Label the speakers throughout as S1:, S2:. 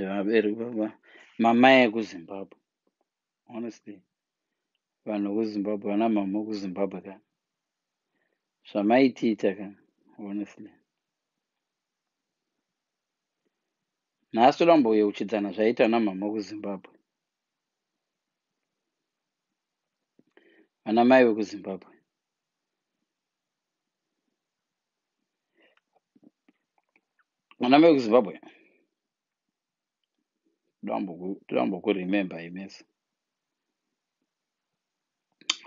S1: zvevabereki mamai ekuzimbabwe. Honestly vanhu vekuzimbabwe vana mama vekuzimbabwe ka zvamaitiita ka honestly. Nhasi toda kumboyeuchidzana zvaiita namama vekuzimbabwe. Vana mai vekuzimbabwe. Vana mai vekuzimbabwe toda kumbokuremembe imese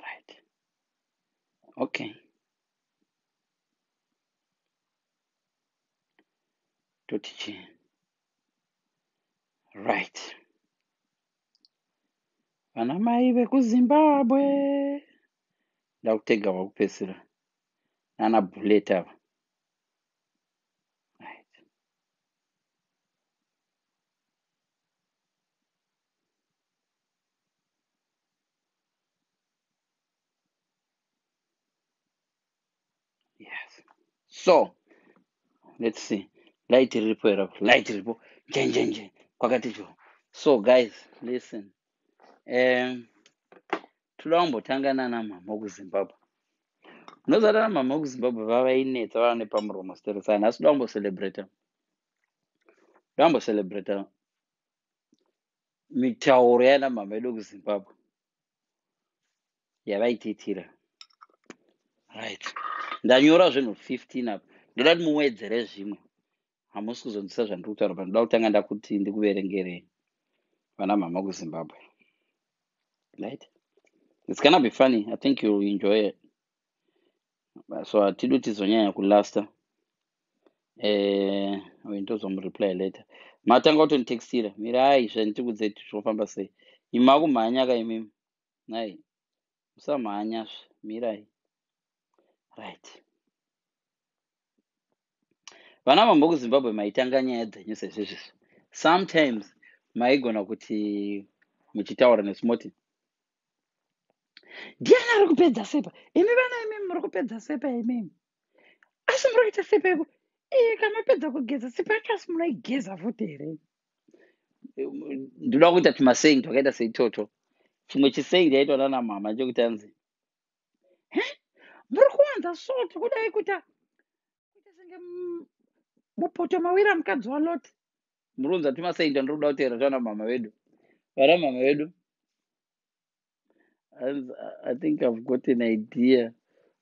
S1: right. Okay. Toti chii right. Vana mai vekuzimbabwe ndakutega vakupesira nana bullet ava so let's see. Light riripo here light riripo njenjenje kwakati cho so guys listen. Um toda kumbotanga nana mama wekuzimbabwe unoziva nana mama wekuzimbabwe vavainetsa vava nepamuromo siteresa nhasi toda kumbocelebrata toda kumbocelebrata mitauro yana mama edu wekuzimbabwe yavaitiitira right ndanyora zvinhu 15 apa. Ndoda kuti muwedzere zvimwe. Hamusi kuzonzwisa zvandiri kutaura pa ndoda kutanga ndakuti ndikuverengerei vana mama kuzimbabwe. Right? Its gonna be funny. I think youll enjoy it. So hatidi tizonyanya kulasta. Eh, ndozomureply later. Matanga kutonditextira mirai zvanditikudzei zvinofamba sei. Imi makumhanya ka imimi. Nai musamhanyazve mirai right. Vana vambo kuzimbabwe maitanga nyaya dzenyu sezvezvizvi sometimes maigona kuti muchitaura nesmoti ndiani ari kupedza sepa? Imi vana imimi muri kupedza sepa imimi? Asi muri kuita sepa iko iye kamapedza kugeza sepa yacho asi munoigeza futi here? Ndinoda kuita tumaseingi twakaita seitoto. Chimwe chiseingi yaitwa nana mama chekuti anzi muri kuwanza soti kudai kuita kuita senge mupoto mawira mukadzi waloti murunza tumaseinda ndiri kuda kuteera taana mama wedu. Vana mama vedu i think i've got an idea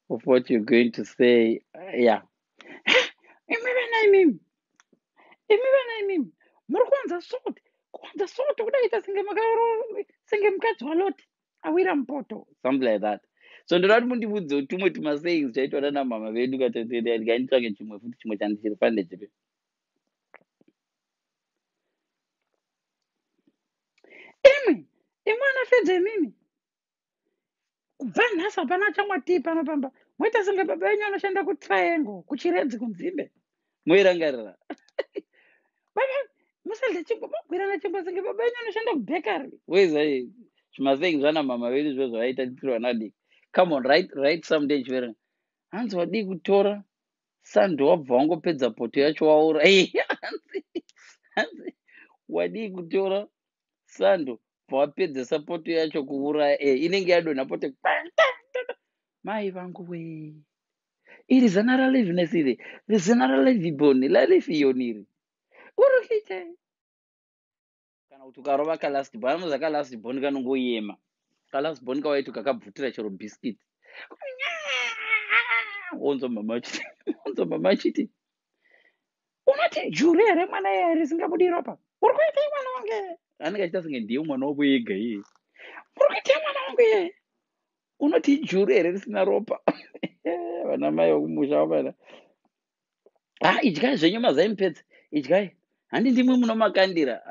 S1: of what you're going to say. Uh, yeah. Imi vana imimi imi vana imimi muri kuwanza soti kuwanza soti kudaita senge senge mukadzi waloti awira mupoto something like that so ndoda kuti mundibudzewo tumwe tumasayings twaitwa nana mama vedu katanitsvake chimwe futi chimwe chandichiri fande chipe imwe imwe anafedza imimi kubva nhasi hapana chamwatii pano pamba. Moita senge baba venyu anoshanda kutriangle kuchiredzi kunzimbe? Moirangarira baba musadle chingwa mogwirana chingwa senge baba venyu anoshanda kubhekari? Wezai zvimasayings zvana mama vedu zvo zvavaita titirwa nadiki come on right right someday chivera hanzi wadii kutora? Sando wabva wangopedza poto yacho waura hanzi wadii kutora? Sando bvawapedzesa poto yacho kuuraya. E inenge yadonha pote mai vangu we iri zana raleviness iri? Rizana raleviboni lalefiyoniri uri kuitai kana kuti ukarova kalastbon anoza kalastbon kanongoyema kalasbon kawaiti kakabvutira chero biskit onzo mama achiti onzo mama achiti unoti juri here mwana iye risingabudi ropa? Uri kuitai mwana wange anenge achita senge ndiye mwana wavo yega iye uri kuitai mwana wangu iye unoti juri here risina ropa? Vana mai vokumusha vamana ha idyai zvenyu mazaimupedza idyai handi ndimwe munomakandira.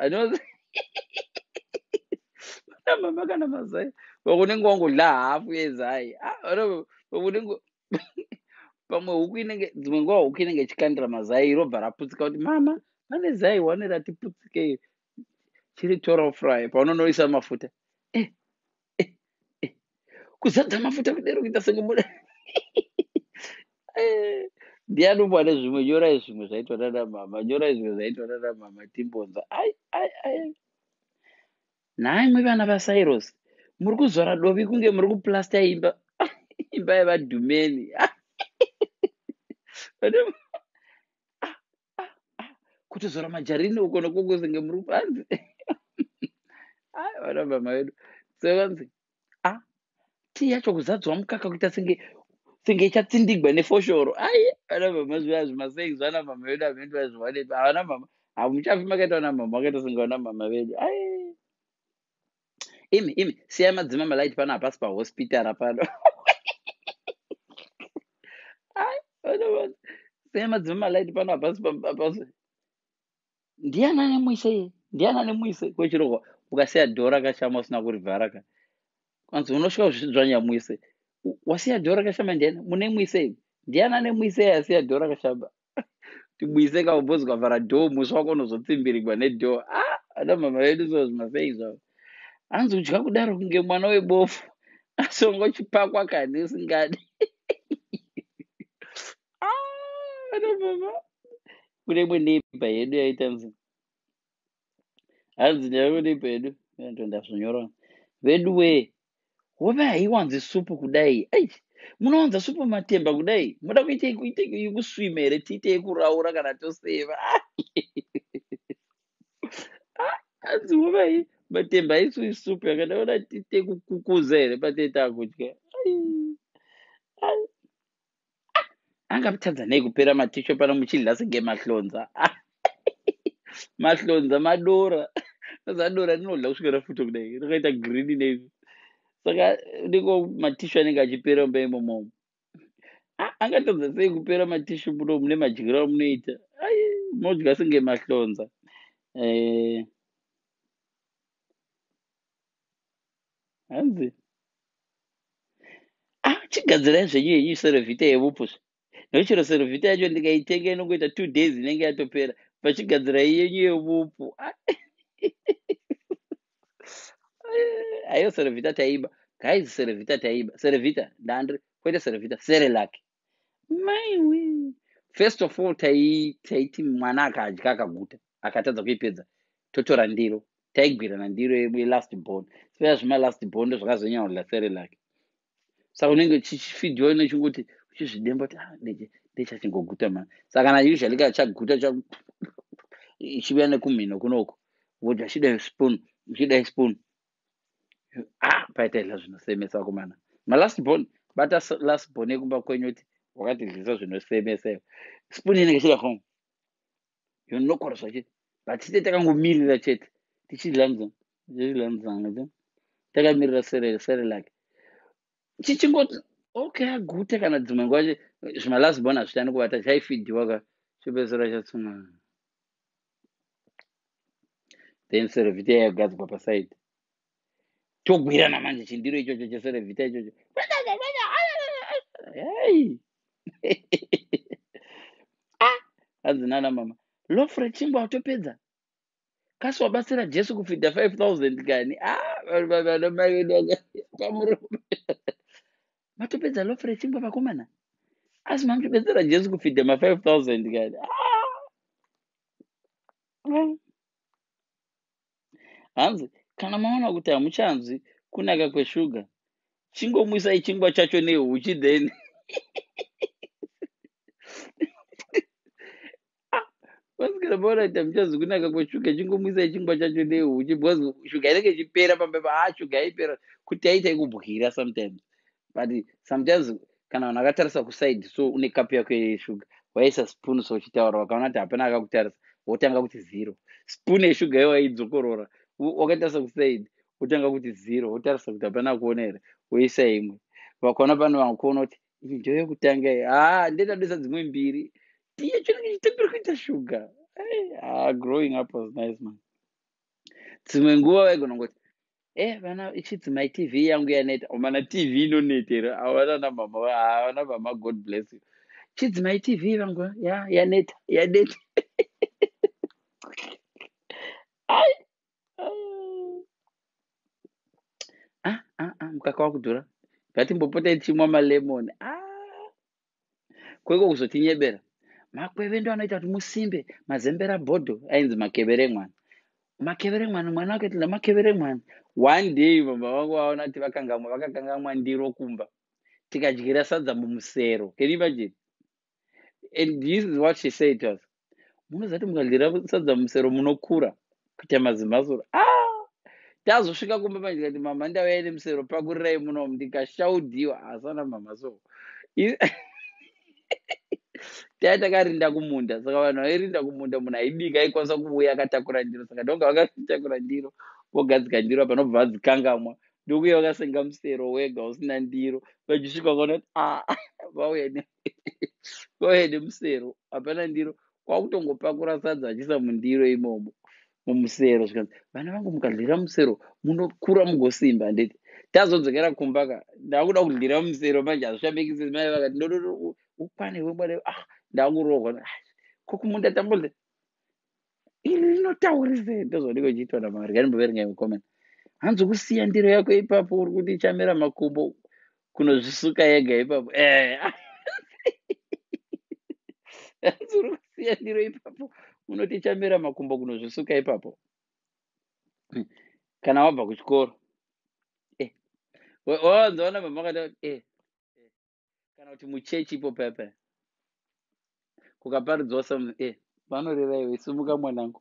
S1: Vana mama kana mazai vakunenge wangodla hafu yezai. Vakunenge pamwe huku inenge dzimwe nguva huku inenge ichikandira mazai robva raputsika kuti mama pane zai wane ratiputsikei chiri toral fry paunonoisa mafuta. Eh, eh, eh. kuzadza mafuta kudero kuita senge muda ndiani umwana zvimwe? Nyorai zvimwe zvaitwa nana mama. Nyorai zvimwe zvaitwa nana mama timbonza ai ai. Nhai mwe vana vasairos muri kuzora dovi kunge muri kuplasta imba imba yevadhumeni. Kutozora majarini uko nokoko senge muri kupanzi ai vana mama vedu. Sevanzi a tii yacho kuzadzwa mukaka kuita senge senge ichatsindigwa nefoshoro. Ai vana mama zviya zvimasei zvana mama vedu haventi vazviwanepa havana mama hamuchafi makaita vana mama makaita senge vana mama vedu. Ai imi imi siyai madzima malaiti pano hapasi pahospitara pano. Siyai madzima malaiti pano hapasi pasi ndiani ane muise ndiani ane muise kwechiroko ukasiya dhora kashama usina kurivhara ka. Kwanzi unosvika kuzvidzvanya muise wasiya dhora kashama ndiani? Mune muise ndiani ane muise asiya dhora kashama? Ti muise kaumbozi kavhara dhoo musi wako unozotsimbirigwa nedhoo. A ah, ana mama vedu so zvimafei zvavo hanzi kudya kudaro kunge mwana webofu. Asongo chipakwa kani usingadi? Ah, ana mama. Kune imwe neipa yedu yaita nzi. Hanzi ndave neipa yedu. Ndondazvonyora vedu wee hove haiwanzi supu kudai? Ai munowanza supu matemba kudai? Muda kuita kuite yekuswima here tiite yekuraura kana toseva? Hanzi hove hai matemba haiswi supu yakadaona tiite kukukuza here patetakudya anga mutadza nei kupera matisho pano muchidya senge mahlonza. Madora. Azadora rinodla kusvikira futo kudai rakaita grini nei saka ndiko matisho anenge achipera mumba imomo. Angatadza sei kupera matisho muno mune madyiro amunoita. Ai modya senge mahlonza. Eh, hanzi? Ah chigadzirai zvenyu yenyu serevhita yevupusva nochero servhita yacho ndikaitenga inongoita two days inenge yatopera pachigadzira yenyu yevupu. Aiyo servhita taiba. Gaizi servhita taiba. Servhita ndandri kwete servhita serelak maiwe first of all taiti mwana akadya akaguta akatadza kuipedza. Totora ndiro taigwirana ndiro yelast bon spea zvima last bon ndo zvakazonyaurira serelak saka unenge chichifidhiwa nechingoti uchizvidemba kuti ah, ndechachingoguta ma saka kana usually ka chaguta cha ichiuya nekumhino kunoko kuti achidai spoon uchidai spoon. Ah paitaila zvinosemesa kumana. Malast bon bata last bon ekumba kwenyu kuti wakatidzisa zvinosemesa spoon inenge chida home yonokora zvache but tite takangomirira chete tichilanza tichilanzanga takamirira serelake chichingoti okay agute kana dzimwe nguva zvimalasbon hazvitani kuvata chaifidhiwa ka chopedzisira chatsuna then serevhita yagadzwa pasaidi togwirana manje chindiro ichocho cheserevhita ichocho. Hei hanzi nana mama. Lofre chingwa watopedza kasi wabatsira jesu kufidha 5000 kani vanamai vedu pamurume. Matopedza lofre chingwa vakomana asi mamutopedzera jesu kufidha ma5 000 kani ah. hanzi kana maona kuti hamuchanzwi kunaka kweshuga chingomwisai chingwa chacho nehuchi then vasikana maona kuti hamuchanzwi kunaka kweshuga chingomwisai chingwa chacho nehuchi because shuga inenge ichipera pamba pa ah shuga yaipera kuti aitai kubwira sometimes. But sometimes kana vanhu akatarisa kusaidi so une kapu yako yeshuga waisa spoon so uchitaura wakaona kuti hapana akakutarisa wotanga kuti zero. Spoon yeshuga iyo waidzokorora wakatarisa kusaidi wotanga kuti zero wotarisa kuti hapana kuona here woisa imwe. Vakaona pano vakuona kuti iyi ndo yekutanga i ha ndendadoisa dzimwe mbiri tiye chinenge chitemberi kuita shuga growing up was nice man. Dzimwe nguva vaigona ngoti e vana ichidzimai tv yangu yaneta mana tv inonetera havana namama havana mama god bless you. Chidzimai tv vangu ya yaneta yaneta ai ah, ah, ah, mukaka wakudhura ngatimbopotai tichimwa malemoni kweko kuzotinyebera makweve ndo anoita kuti musimbe mazembera bhodho ainzi makevere mwana makevere mwana mwana wake tila makevere mwana one day baba vangu vaona kuti vakangamwa vakakangamwa ndiro kumba. Tikadyira sadza mumusero. Can you imagine? And this is what she said to us. Munoziva kuti mukadyira sadza mumusero munokura kuita mazimhazuro ah! tazosvika kumba manje kati mama ndauya nemusero pakurirai munomu. Ndikashaudiwa hasana mama so taa takarinda kumunda saka vanhu vairinda kumunda munhu aibika aikwanisa kuuya akatakura ndiro saka ndonga vakatakura ndiro vogadzika ndiro panobva vadzikangamwa. Ndokuya vakasenga musero wega usina ndiro vachisvika kaona kuti a vauya nemusero hapana ndiro. Kwakutongopakura sadza achisa mundiro imomo mumusero zvikanzi vana vangu mukadlira musero munokura mugosimba ndeti tazodzokera kumba ka ndakuda kudlira musero manje hazvishambekisi mai vakati ndododo ukwane wemwana ah ndakurohwa kokumunda tambodle iri rinotaurise ndozvanenge uchiitwa namari ganimboverengai mukomena hanzi kusiya ndiro yako ipapo uri kuti ichamera makumbo kunozvisuka yega ipapo eh. hanzi uri kusiya ndiro ipapo unoti ichamera makumbo kunozvisuka ipapo kana wabva kuchikoro eh. wanzaona mama akati eh. kana kuti muchechi ipo papa kukaparidzwa sam eh. vanoreva iwe sumuka mwanangu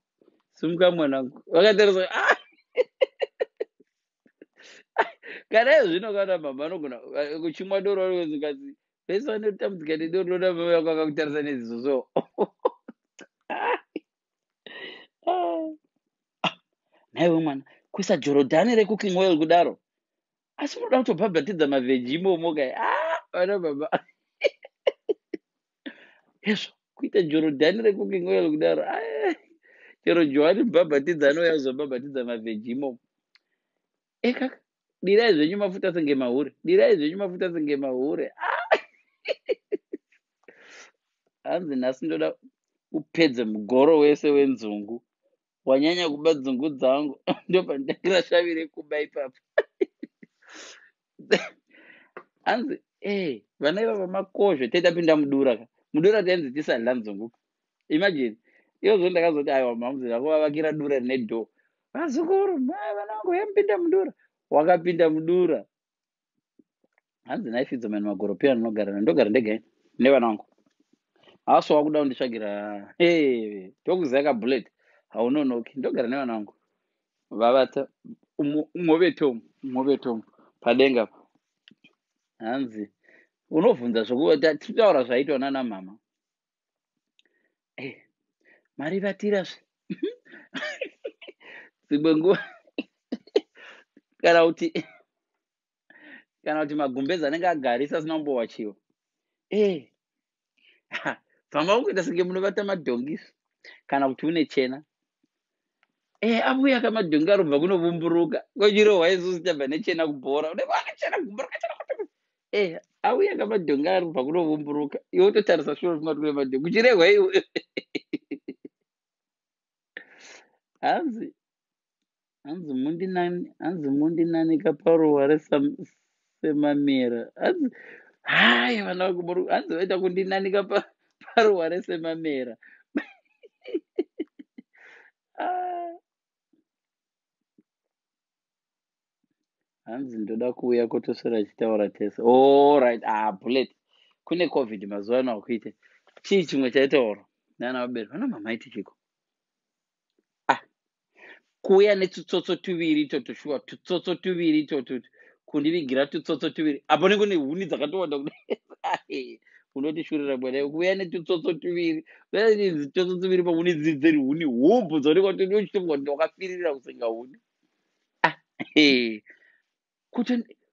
S1: sumuka mwanangu. Vakatarisa ah! kana zvino kana mama anogona kuchimwa doro zikazi vese vanotambudzika nedoro roda mama yako akakutarisa nezizozo naiwe mwana kuisa jorodhani rekuking oil kudaro. Asi unoda kutobhabhatidza mavheji imomo kai? Vana baba ezvo kuita jorodhani rekuking oil kudaro chero johani mubhabhatidza anouya kuzobhabhatidza mavheji imomo. Ekaka dirai zvenyu mafuta senge mahure dirai zvenyu mafuta senge mahure. Hanzi nhasi ndoda upedze mugoro wese wenzungu wanyanya kuba dzungu dzangu ndopandakirashavire kuba ipapo. Hanzi e vana ivava makozvo taitapinda mudura ka mudura tainzi tisadla nzungu imagine. Iyo zo ndakazoti aiwa mamzi akuvavakira dura rine dho vazukuru vanangu yamupinda mudura. Wakapinda mudura. Hanzi naifidzomani magoropeya ndinogara ndogara ndegai nevana vangu? Asi wakuda kunditsvagira tokuziva kabullet. Haunonoki. Ndogara nevana vangu. Vavata. Umhovetomu umhovetomu padenga. Pa hanzi unobvunza zvokuva titaura zvaitwa nana mama. Mari vatirazve dzimwe nguva kana kuti kana kuti magumbezi anenge agarisa asina kumbowachiwa. E pfamba kuita senge munovata madhongisi kana kuti une chena. E abuya kamadhongi arobva kunovumburuka kochirohwa isusu tabva nechena kubhora? Kubhuruka chena e auya kamadhongi arobva kunovumburuka iwe utotarisa shure kumatune madhongi uchirehwa iwe? Hanzi hanzi mundinani hanzi mundinanika paruwa resemamera hanzi hai vana vakumuru hanzi vaita kundinanika paruwa resemamera hanzi ndoda kuuya kotosora achitaura tese. Allright ah bullet. Kune covid mazuva ano akuite. Chii chimwe chaitaura nana vaberi vana mamaiti chiko? Kuuya netutsotso tuviri toto shuwa tutsotso tuviri toto kundivigira tutsotso tuviri apo ne kune huni dzakatowanda unotishurira bwana kuuya netutsotso tuviri tsotso tuviri pahuni dzidzeri huni hubvu dzaonekwautichitonga wakafirira kusenga huni. Ah,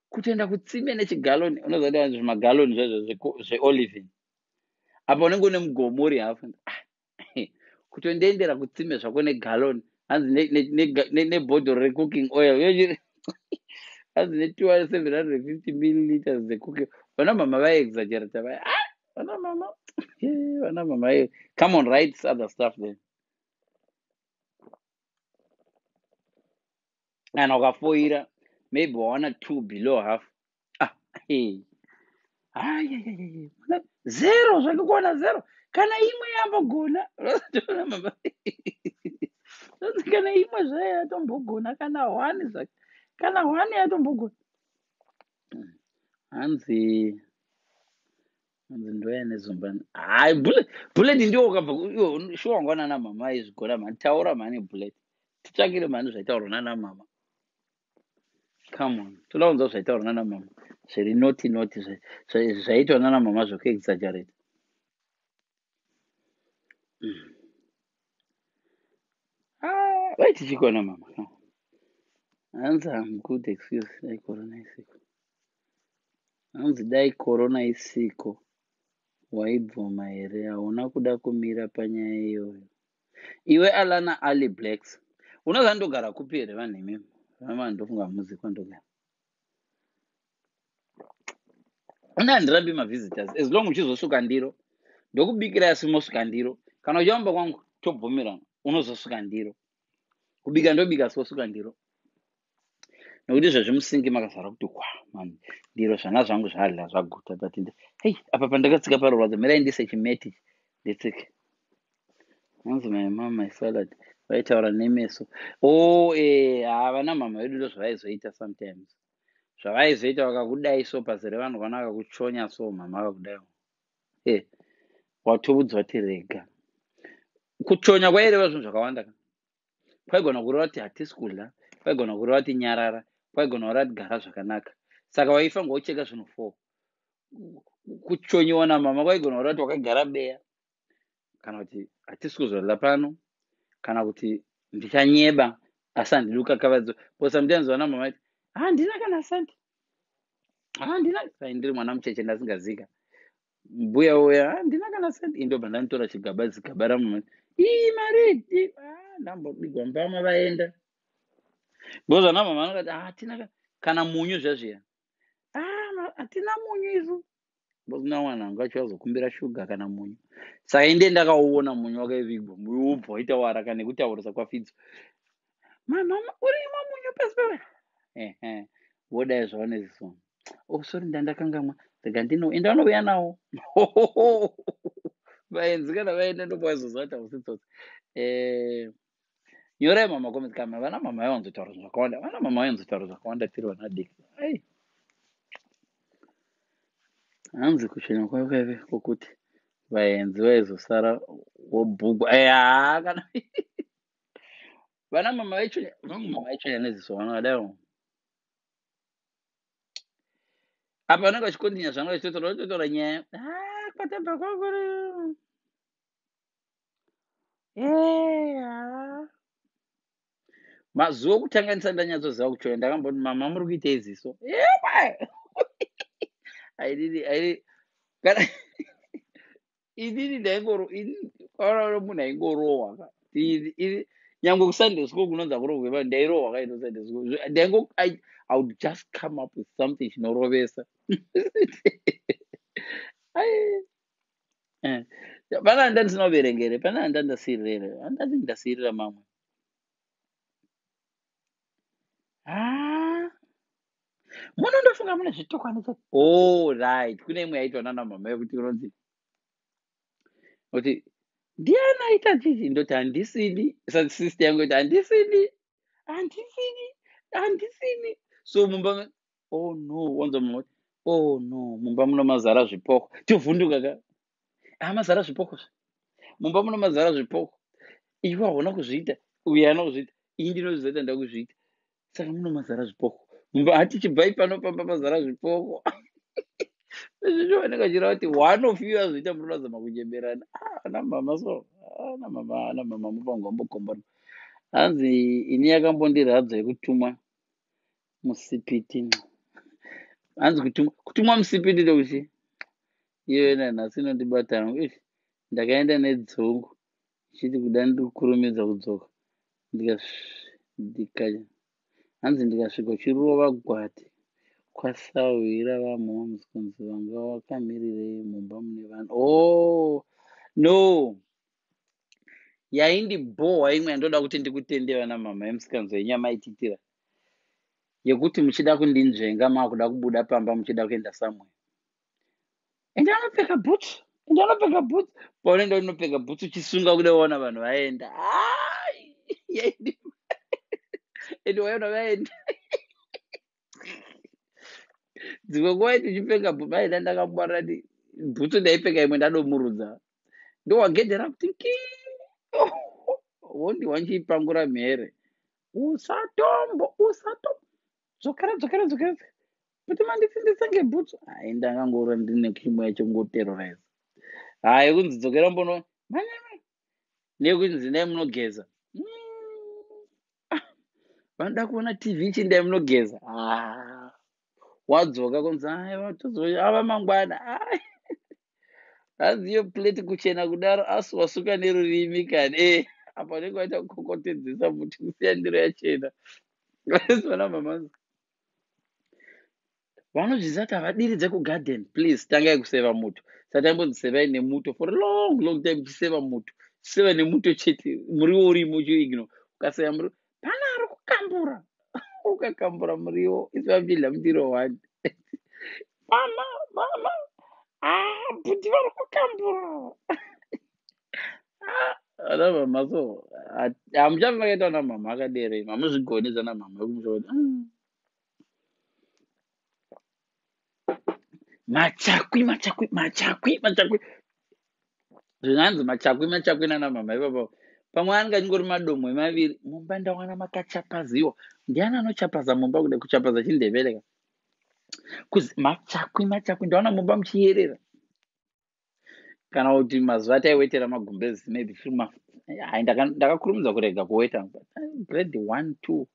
S1: kutoenda kutsime nechigaloni unoziva kuti vanzi zvimagaloni zvezvo zveolivin apa unenge une mugomo uri hafu ah, kutondiendera kutsime zvako negaloni hanzi nebhodhoro recooking oil hanzi ne2 750 milliliters dzecooking vana mama vaexagerata vai ah, vana mama vana mama come on write other stuff then. Kana ukafoira maybe wawana two below half. Ah, hey. zero zvake kuona zero. Kana imwe yambogona kana imwe zvayo yatombogona kana hwani zvake kana hwani yatombogona. Hanzi hanzi ndoya nezumbani. Hai bullet ndiwo ukabva shuwa wanga nana mama aizvigona mani taura mani bullet. Titsvakire mani zvaitaurwa nana mama come on. Toda kunzwa zvaitaurwa nana mama. Zviri noti noti zvaitwa nana mama zvokuexaggerate vai tichikona mama. Hanzi am good excuse dai corona isiko. Hanzi dai corona isiko. Waibvuma here hauna kuda kumira panyaya iyoyo iwe alana ali blacks. Unozandogara kupi here vanhu imimi vama ndofunga muzi kwandogara una handirambi mavisitors. As long uchizosuka ndiro ndokubikira yasimosuka ndiro. Kana uchiamba kwangu tobvumirana unozosuka ndiro. Kubika ndobika sosuka ndiro. Nokuti zvezvimusingi makazara kuti kwa man ndiro zvana zvangu zvadla zvaguta but hei apa pandakatsika parorwadzo mirai ndise chimeti nditsike. Anzi my mam my salad vaitaura nemeso. O e havana mama vedu ndo zvavaizoita sometimes. Zvavaizoita vakakudai so pazere vanhu kana vakakuchonya so mama vakudai e watobudzwa ti rega. Kuchonya kwaireva zvinhu zvakawanda. Ka kwaigona kureva kuti hatisi kudla kwaigona kureva kuti nyarara kwaigona kureva kuti gara zvakanaka. Saka waifanwa ucheka zvinhu four. Kuchonyiwa namama kwaigona kureva kuti wakagara beya. Kana kuti hatisi kuzodla pano kana kuti ndichanyeba asi handidi kukakavadzo posamutianziwa namama ati handina kana sandi handina. Sai ndiri mwana mucheche ndasingazika. Mbuya uya handina kana sandi indobva ndanitora chigaba zigaba ramama ii mari ndambodigwa mbama vaenda. Because ana mama anokati hatina ah, kana munyu zvazviya ah, hatina munyu isu bosina mwana wangu acho azokumbira shuga kana munyu. Saka inde ndakauona munyu wakaivigwa muyu ubva waita waraka nekutaurisa kwafidzo. Mamama urimwa munyu pasi pewe. Ehe vodai zvaonezisona oh sori ndandakangamwa rega ndino enda vanouya nawo vaenzi kana vaenda ndopawaizoziva kuti hausitsotsi eh, nyorai mama comments kama vana mama vavanzotaura zvinhu zvakawanda vana mama vavanzotaura zvakawanda tiri vana diki ai hanzi kushenya kwakaive kwokuti vaenzi vaizosara wobhugwa aya kana vana mama vaichonya vangu mama vaichonya neziso vanodaiwo apa vanenge vachikondinya zvanga vachitotaura vachitotaura nyaya ah, kwatabva kwakuri. Eya. Mazuva okutanga ndisati ndanyatsoziva kuchoya ndakamboti mama muri kuita iziso aididi aididi kana inini ndaingoroa munhu aingorohwa nyange kusunday school kunonza kurohwe vanhu ndairohwa kaino sunday school. Ndaingo i would just come up with something chinorovesa eh, pana handa ndisina kuverengere pana handa ndasiyirira handati ndasiyirira mamwe munondofunga mune zvitokwane cha oh right. Kune imwe yaitwa nana mama yekuti unonzi kuti ndiani aita chichi? Ndoti handisini sasista yangu kuti handisini handisini handisini so mumba oh no wanza mama oh no mumba muno mazara zvipoko. Tovhunduka ka a mazara zvipoko zva mumba muno mazara zvipoko. Iwe hauna kuzviita uye haana kuzviita ii ndinozvizoita ndakuzviita saka muno mazara zvipoko hatichibvai panopamba mazara zvipoko. Zvichioneka chira kuti one of you azoita munonazama kunyemberana ana mama so ana mama ana mama mupangu ambokombora hanzi ini yakambondiradzwa yekutumwa musipiti. Hanzi kutumwa musipiti ndokuchi iyona nhasi inondibata ndakaenda nedzongu ichiti kuda ndikurumidza kudzoka. Ndikadika hanzi ndikasvika uchirova gwati kwasahwira vamhomes kunzi vanga wakamirirei mumba mune vanhu. O oh, no. Yaindibhohwa imwe yandoda kuti ndikutende vana mama emusikanzo yenyama aititira yekuti muchida kundinzvenga maakuda kubuda pamba muchida kuenda samwe ende anopfeka bhutsu ende anopfeka bhutsu paunoenda unopfeka bhutsu uchisunga kuda kuona vanhu vaenda. Yaidi ende waiona vaenda dzimwe nguva tichipfeka vaida ndakambwarira ti bhutsu ndaipfeka imwe ndadomurudza. Ndowagedhera kuti ki wondi wanchiipangura mhere. Usatombo usatombo. Dzokera dzokera dzokera kuti mandifundisa ngebhutsu. Hai ndangangora ndine chimwe chongoterorize hai kunzi dzokera mbono manyama nekunzi ndai munogeza vanoda kuona tv chindai munogeza? Wadzoka kunzi ava mangwana hanzi iyo plate kuchena kudaro asi wasuka nerurimi kani? E apa unenge waita kukokotedzesa muti kusiya ndiro yachena. Vaona mamanzi vanozvisa kuti havadiridze kugarden please tangai kuseva muto. Satambonzisevai nemuto for long long time tichiseva muto. Tichiseva nemuto chete muriwo urimo uchiigno ukaseva muri pana ari kukambura ukakambura muriwo isivapidla mundiro one mama mama. Ah, bhuti vari kukambura. Ana mama so hamuchafi makaita na mama akaderei mamuzvigonesa na mama ekumusha machakwi machakwi machakwi machakwi. Zvinanzi machakwi machakwi nana mama. Ipapa pamwe anga chingori madomwe maviri mumba ndawana makachapaziwa. Ndiani anochapaza mumba kuda kuchapaza chindevere ka kuzi machakwi machakwi ndaona mumba muchiyerera. Kana kuti mazuva taiwetera magumbezi maybe hai ndakakurumidza kurega kuweta. Grade one two.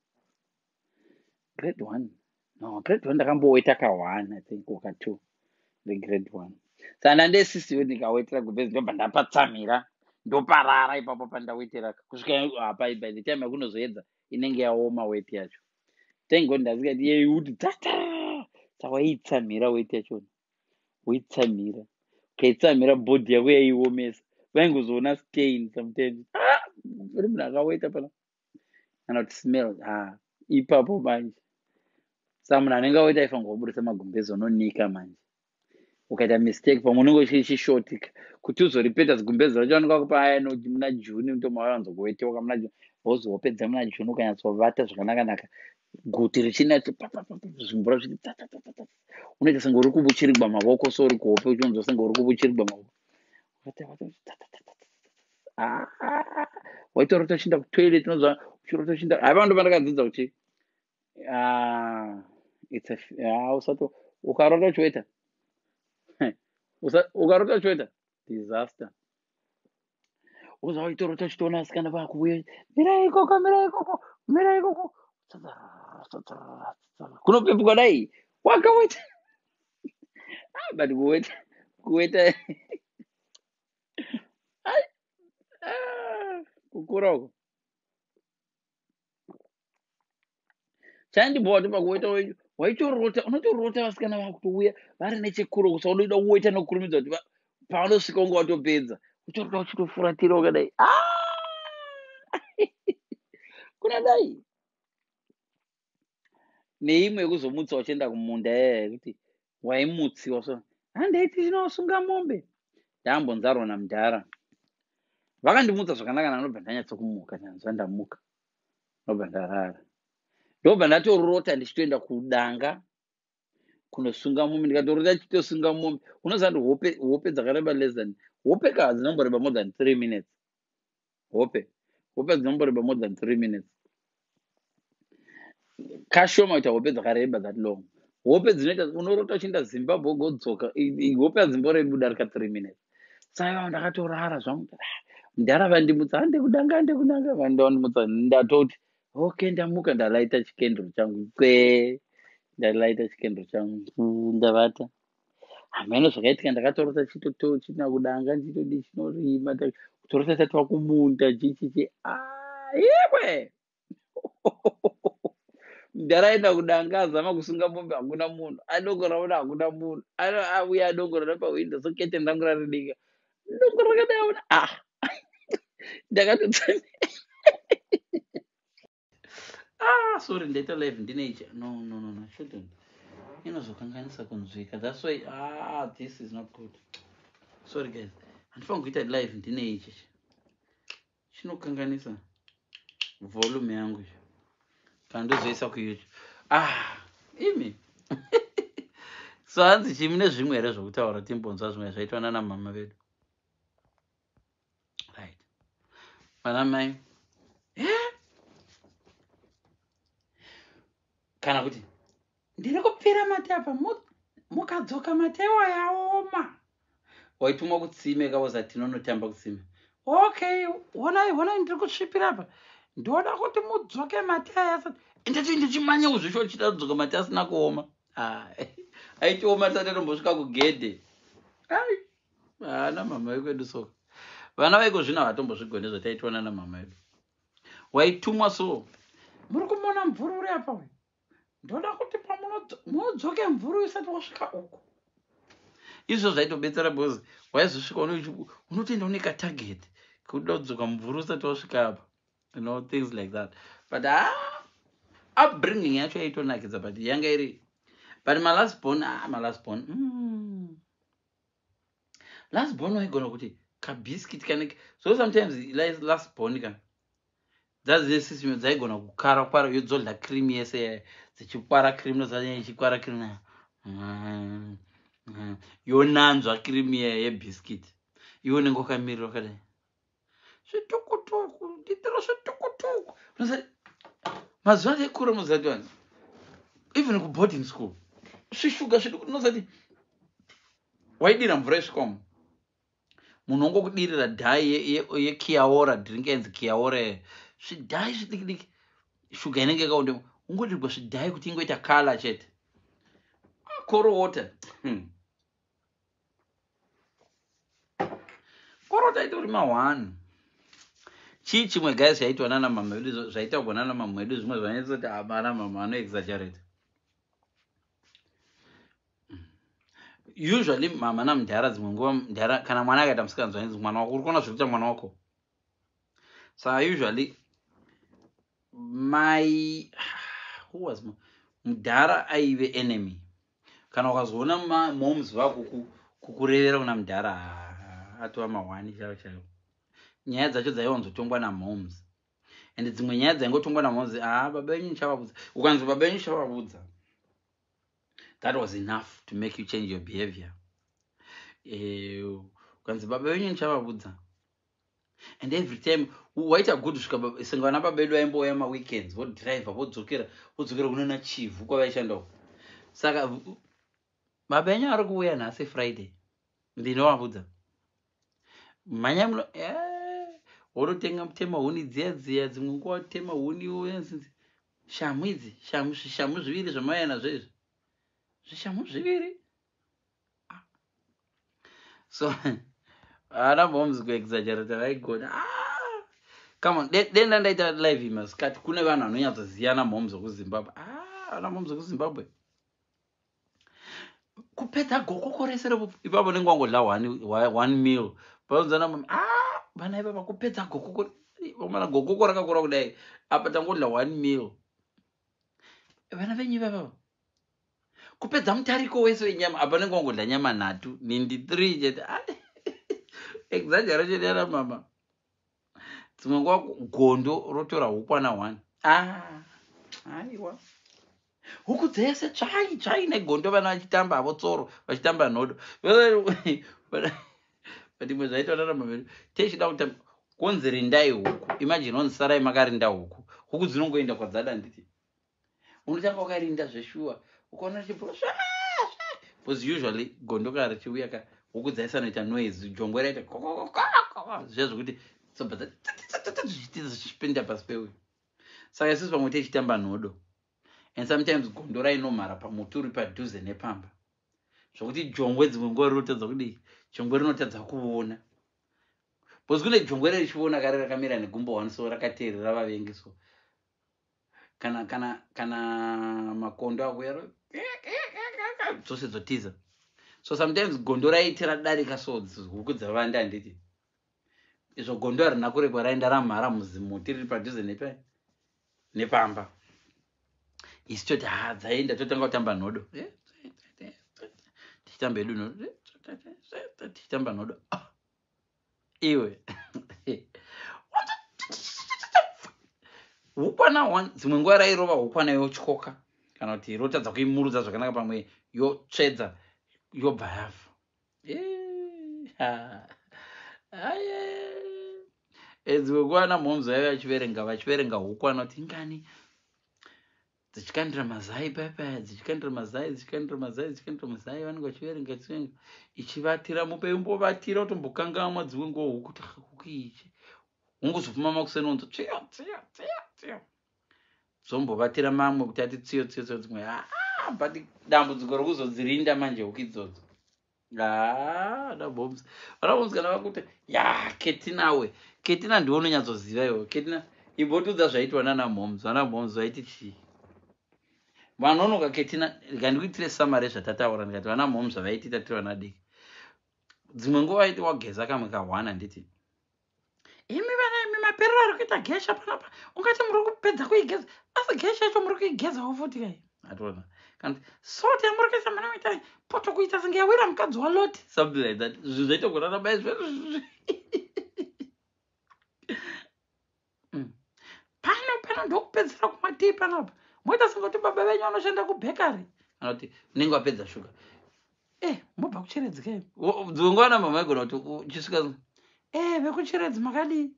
S1: Grade one. No grade one ndakamboweta ka one i think waka two. Regrade one. Saka ndandesisiwo ndikawetera gubhezi ndobva ndapatsamira ndoparara ipapo pandawetera kusvika apa by the time yakunozoedza inenge yaoma weti yacho. Tengo ndazikati yeyuti tata sawaitsamira weti yachona. Woitsamira ukaitsamira bhodhi yako yaiomesa. Vaingozoona stain sometimes. Uri munhu akaweta pana kana kuti smell. Ha ipapo manje. Saka munhu anenge aweta aifanirwa kubudisa magumbezi unonika manje ukaita mistake pamwe unenge uchichishotika kuti uzoripeta zigumbezi racho vanonga kupa aya muna juni ndomavaanzokuwetewa kamuna juni wozowopedza muna juni ukanyatsovata zvakanaka-naka guti richinazvimbura zviti unoita senge uri kubuchirigwa mavoko. So uri kuhope uchinzwa senge uri kubuchirigwa mavoko waitorota uchiinda kutoilet unozva uchirota uchiinda hai vando vandakadzidza kuti usati ukarota uchiwaita ukarota uchiwaita disaster uzawitorota uchitoona asikana vakuuya mira ikoko mira ikoko mira ikoko kunopepuka dai wakaweta ah, but kuweta kuweta ah, kukura uko chandibva wati pakuweta waitorota unotorota vasikana vakutouya vari nechekuro kusa unoida kuweta nokurumidza kuti pavanosvika unge watopedza utorota uchitofuratira ukadai ah! kuna dai neimwe yekuzomutsa uchienda kumunda yaya yekuti waimutsiwa so handaiti chinosunga mombe. Ndambonzarwa namudhara vakandimutsa zvakanaka nanobva ndanyatsokumuka nyanzva ndamuka nobva ndarara ndobva ndatorota ndichitoenda kudanga kunosunga mombe ndikatorota chitosunga mombe unoziva ndi hope hope dzakareba less than hope ka dzinomboreba more than three minutes? Hope hope dzinomboreba more than three minutes. Kashoma kuita hope dzakareba that long. Hope dzinoita unorota uchienda zimbabwe ugodzoka hope hadzimborebi kudarika three minutes. Saiva ndakatorara zvangu ndara vandimutsa ande kudanga ande kudanga vandawandimutsa ndatoti okay ndamuka ndalaita chikendro changu kwe ndalaita chikendro changu ndavata. Hameno zvakaitika ndakatorota chitoto china kudanga chitodi chinorima kutorota tatwa kumunda chichichi aiwe ndaraenda kudanga azama kusunga mombe hakuna munhu. Adongo raona hakuna munhu. Auya adongo rana pawindo so kete ndangu raridika dongo rakadaona ah! Ndakatotsa ah sorry ndaita live ndine ichi no no no no shouldn't inozokanganisa kunzwika. That's why ah this is not good. Sorry guys. Handifanira kuita live ndine ichi chinokanganisa volume yangu iyo kana ndozoisa kuyoutube. Ah imi. So hanzi chimi nezvimwe here zvokutaura timbonzwa zvimwe zvaitwa nana mama vedu? Right. Vana kana kuti ndiri kupfira mate apa? Mukadzoka mateiwa yaoma. Waitumwa kutsime kaoza tinonotamba kutsime. Okay honai honai ndiri kusvipira apa? Ndoda kuti mudzoke mate ayasati ndeti ndichimanya kuzvisho chida kudzoka mate asina kuoma. Aitioma tatatombosvika kugedhe. Ai hana mama vekwedu soka. Vana vaiko zvino havatombosvigone zvataitwa nana mama edu waitumwa so? Muri kumona mvuri uri apa ndoda kuti pamunodzoke mvuri isati wasvika uko izvo zvaitobetsera bcause waizosvika unotoenda une katarget kuda kudzoka mvuri usati wasvika apa you know things like that. But ah, upbringing yacho yaitonakidza but yanga iri. But malasbon ah, malasbon mm. lasbon waigona kuti kabhiskit kaneke so sometimes lasbon ka dzadzesisime dzaigona kukara kwara yodzodla cream yese dzichikwara cream nozanya ichikwara cream mm. Mm. yonanzwa krimu yebhiskiti iwo unenge wakamirira wakadai zvitukutuku nditiro zvitukutuku mazuva ati ekura muzati wani even kuboarding school zvishuga zviduku nosati waidira mvura yesvikomo munhu ongokudirira dhai yekiaora drink enzi kiaora zvidhai zvidiki diki shuga inenge yakaonde ungodirwa zvidhai kuti ingoita kala chete? Hmm. korota uri ma1 chii chimwe gai zvaitwa nana mama vedu zvaitagwa nana mama vedu zvimwe zvanyatsa kuti amana mama anoexaggerate hmm. usually mama namundara dzimwe nguva ndara kana mwana akaita musikanzwanzi mwana wako uri kuona zviri kuita mwana wako? Saka usually my who was mudhara aive enemy. Kana ukazoona moms vako kukurevera kuna mudhara atova mahwani chaivo chaivo nyaya dzacho dzaiwanzotongwa namoms and dzimwe nyaya dzaingotongwa namoms aa baba venyu nichavabudza ukanzi baba venyu chavabudza that was enough to make you change your behavior. Eh, ukanzi baba venyu nichavabudza and every time waita good svika senga vana baba vedu vaimbouya maweekends vodhiraivha vodzokera vodzokera kunana chivhu kwavaishandao saka baba enyu ari kuuya nhasi friday ndinovabudza mhanya muno wonotenga mutema huni dziya dziya dzimwe nguva tema huni shamu idzi zvishamu zviviri zvamauya nazvo izvi. Zvishamu zviviri? Ah. so haana moms kuexagerata vaigona come on denda ndaita live imasikati kune vanhu vanonyatsoziyana moms okuzimbabwe haana moms okuzimbabwe kupedza gokoko rese ipapo nenge wangodla one meal. Paunzana mama ah vana ivava kupedza gokoko vamana gokoko rakakura kudai apa tangodla one meal. Vana venyu ivavava kupedza mutariko wese wenyama apa nenge wangodla nyama nhatu nindi three chete exaggeration yana mama. Dzimwe nguva gondo rotora hukwana one ah aiwa huku dzese tsvai tsvai negondo vana vachitamba havo tsoro vachitamba nhodo vatimwe zvaitwa naramamenu techida kutamba kunzi rindai huku? Imagine onzi sarai makarinda huku. Huku dzinongoenda kwadzada nditi? Unotanga wakarinda zveshuwa ukaona chibhua bcause usually gondo ka richiuya ka huku dzaisanoita noise jongwe raita zvezvokuti sobva zvichipinda pasi peuyu saka isusu pamwe techitamba nhodo and sometimes gondo rainomhara pamuti uri padhuze nepamba zvokuti jongwe dzimwe nguva rinotadza kudii jongwe rinotadza kuona bcause kune jongwe richiona kare rakamira negumbo one so rakateerera vavengi so kana kana kana makondo akuya dzose dzotiza so sometimes gondo raiti radarika so huku dzavanda handiti. Izvo gondo harina kurekwa raenda ramhara muzimuti riri padhuze nepamba. Isi toti ha dzaenda totanga kutamba nhodo tichitamba hedu nhodo tichitamba nhodo iwe.
S2: Hukwana dzimwe nguva rairova hukwana yotyoka kana kuti rotadza kuimurudza zvakanaka pamwe yotsvedza yobva yafa. Aye. Dzimwe nguva anamhomzo vaive vachiverenga vachiverenga hukwana kuti ingani? Dzichikandira mazai paipaya dzichikandira mazai dzichikandira mazai dzichikandira mazai vanenge vachiverenga chiverenga ichivatira mupe imbovatira kutombokangamwa dzimwe nguva huku kuti "Ah, huku ichi. Ungozopfuma makuseni unzo tsiyo tsiyo tsiyo tsiyo dzombovatira mamwe kuti ati tsiyo tsiyo tsiyo dzimwe aa but dambudziko rokuzodzirinda manje huku idzodzo. Anabhoms vanabhoms kana vakuti ya ketinawe ketina ndiwe unonyatsoziva iwo ketina imbotudza zvaitwa nanamhoms vanamhoms vaiti chii? Vanonoka ketina ndikandikuitire samari zvatataura ndikati vanamhoms zvavaitita tiri vanadiki dzimwe nguva vaiti wageza kamwe kahwana handiti imi vana imi maperero ari kuita gesha panapa ungati muri kupedza kuigeza. Asi gesha yacho muri kuigezawo futi kai atoona kana kuti soti yamuri kuisa mana kuita poto kuita senge yawira mukadzi waloti something like that. Zvinhu zvaita kurarama izvezvi Mm. pano pano ndokupedzisira kumatii panapa moita senge kuti baba venyu vanoshanda kubhekari. Kana kuti unenge wapedza shuga. E mobva kucheredzi kai dzimwe nguva namama igona kuti uchisvika e vekuchiredzi makadii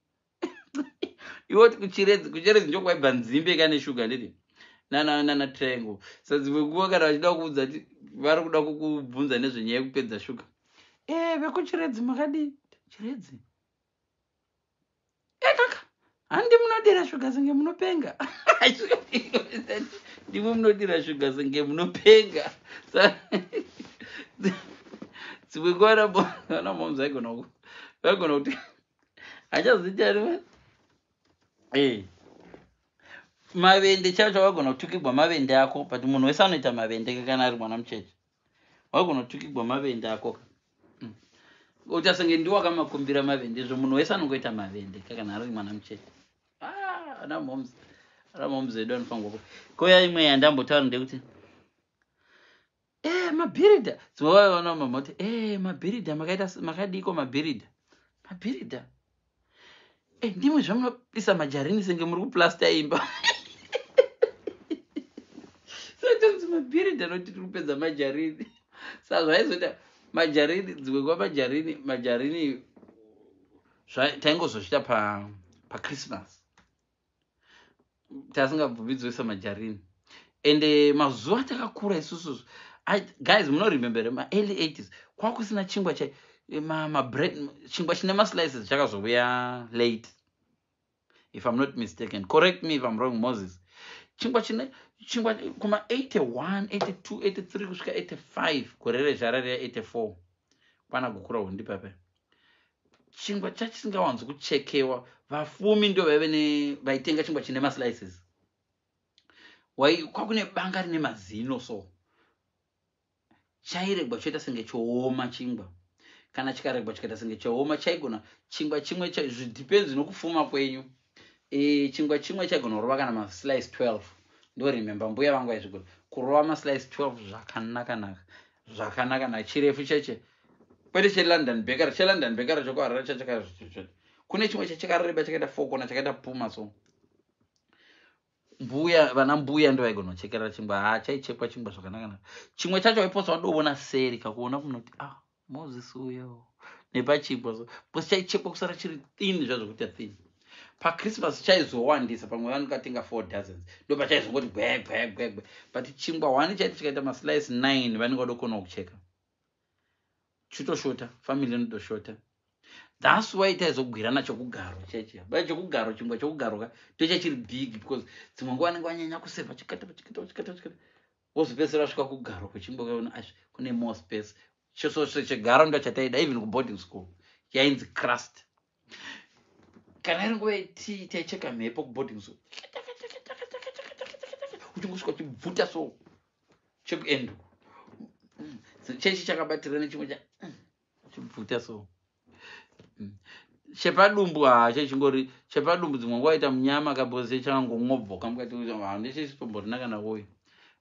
S2: iwe kuti kuchiredzi kuchiredzi ndokwaibva nzimbe kane shuga nditi nana nana triangle sa dzimwe nguva kana vachida kuudza ti vari kuda kukubvunza nezvenyaya yekupedza shuga. E vekuchiredzi makadii? Chiredzi e kaka handi munodira shuga senge munopenga. Ndimwe munodira shuga senge munopenga. Dzimwe nguva vanamomzi vaigona ku- vaigona kuti hachazitani e mavende chacho wagona kutukigwa mavende ako but munhu wese anoita mavende kana ari mwana mucheche. Wagona kutukigwa mavende ako. Mm. uta senge ndiwo akamakumbira mavende zvo munhu wese anongoita mavende kakana ari mwana mucheche. Ah, ana moms ana moms edu anofanirwa ku. Koya imwe yandambotaura ndekuti e mabhiridha dzimwe vaiona mama kuti e mabhiridha makaita makadiko mabhiridha mabhiridha e ndimwe zvamunopisa majarini senge muri kuplasta imba mabhiridha noti tiri kupedza majarini. Saka zvaizoita majarini dzimwe nguva majarini majarini pa pachristmas tasingabvumidzwisa majarini. Ende mazuva atakakura isusu guys munoremembere maearly 80s kwanga kusina chingwa cha ma, ma bread, chingwa chine maslices chakazouya late if i'm not mistaken. Correct me if i'm wrong moses. Chingwa chine chingwa kuma 81 82 83 kusvika 85 gore rezhara reya 84 kwana kukura hundi pape chingwa chachisingawanzi kuchekewa vafumi ndo vaive ne vaitenga chingwa chine maslices. Kwakune banga rine mazino so. Chairegwa choita senge chooma chingwa. Kana chikaregwa chikaita senge chooma chaigona chingwa chimwe zvidepends nokufuma kwenyu. E, chingwa chimwe chaigona kurova kana maslice 12 ndo remember mbuya vangu vaizvigona kurova maslice 12 zvakanakanaka zvakanakanaka chirefu cheche. Kwete chelondon bakery chelondon bakery chokuharara chachaka kune chimwe chachakareba chakaita fokona chakaita puma so. Mbuya vana mbuya ndo vaigona kuchekerera chingwa ha chaichekwa chingwa zvakanakanaka. Chimwe chacho waiposa wadoona seri kakuona kunoti ah moses uyo nepachingwa so. Bcause chaichekwa kusara chiri thin zvazvo kuita thin pachristmas chaizowandisa pamwe vanongatenga four dozens. Ndo pachaizongoti gwe gwe gwe gwe. But chingwa hwani chaiti chikaita maslice nine vanenge vadokona kucheka. Chitoshota family inotoshota thats why taizogwirana chokugaro cheche bai chokugaro chingwa chokugaro ka ndochachiri big because dzimwe nguva vanenge vanyanya kuseva chikata pachikata pachikata pachikata wozopedzisira asvika kugaro kwechingwa kaona azvi kune more space. Choso chegaro ndo chataida even kuboarding school yainzi crust kana iri nguva taicheka mhepo kuboarding school uchingosvika uchibvuta so chekuendo chechi chakabatira nechimwe cha chibvuta so Mm. chepadumbu ha chechingori chepadumbu dzimwe nguva ita munyama kabose chakangong'obvoka mukati ndechechitombodina kana woyo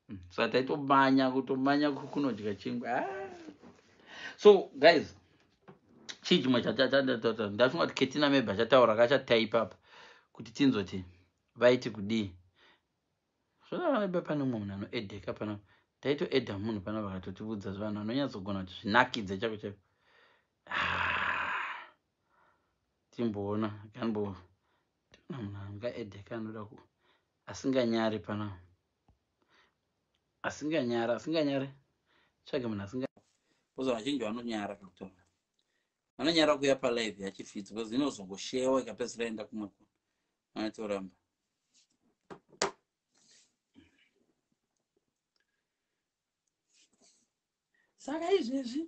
S2: Mm. saka taitomanya kutomanya ku- kunodya chingwa so guys chii chimwe ndafunga kuti ketina mebha chataura kachataipa apa kuti tinzoti vaiti kudii. Zvakabe pane umwe munhu anoedheka pana taitoedha munhu pana vakatotiudza zvanhu anonyatsogona kuti zvinakidze chako chaiko Ah, timboona kanbo tona munhu angaedheka anoda ku asinganyari pana asinganyari asinganyari. Tsvage munhu asinga bcause vazhinji vanonyara kakutaura vanonyara kuuya palive yachifidzi bcause inozongoshewa ikapedzisira enda kumwe kuno vanotoramba saka izvezvi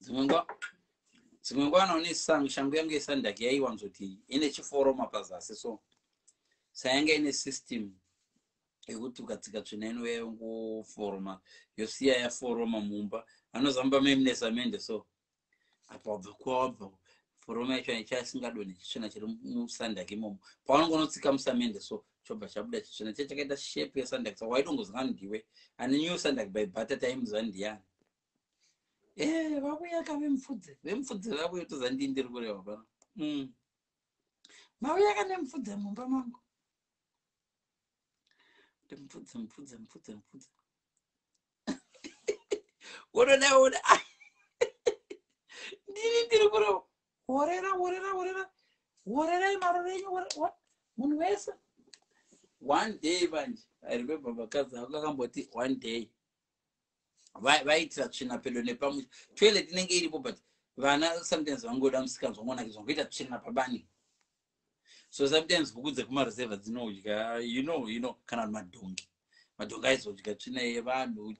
S2: dzimwe nguva dzimwe nguva naone shangu yangu yesandaki yaiwanzoti ine chiforoma pazasi so sayanga ine system yekuti ukatsika tsvina inouya yongoforoma yosiya yaforoma mumba anozamba memune samende so apa wabva kuwabva foroma yacho chaisingadoni chitsvina chiri musandaki imomo. Paunongonotsika musamende so chobva chabuda chitsvina cha chakaita shepu yesandaki saka waitongozingani ndiwe ane new sandaki by bata taimuziva ndiani e vakuyaka vemufudze vemufudze vakuya toza ndii ndiri kureva pano mm. mauyaka nemufudze mumba mangu ndimubvudze mubvudze mubvudze mubvudze unoda una ndini ndiri kuro orera orera orera orerai marore enyu munhu wese. One day manje airemembe vakadzi ako akamboti one day. Vaitira tsvina pedo nepamwe toilet inenge iripo but vana sometimes vangoda musikanzwa mwana akizvangoita tsvina pabani so sometimes huku dzekumareseva dzinodya you know you know kana madhongi. Madhongi aizodya tsvina yevanhu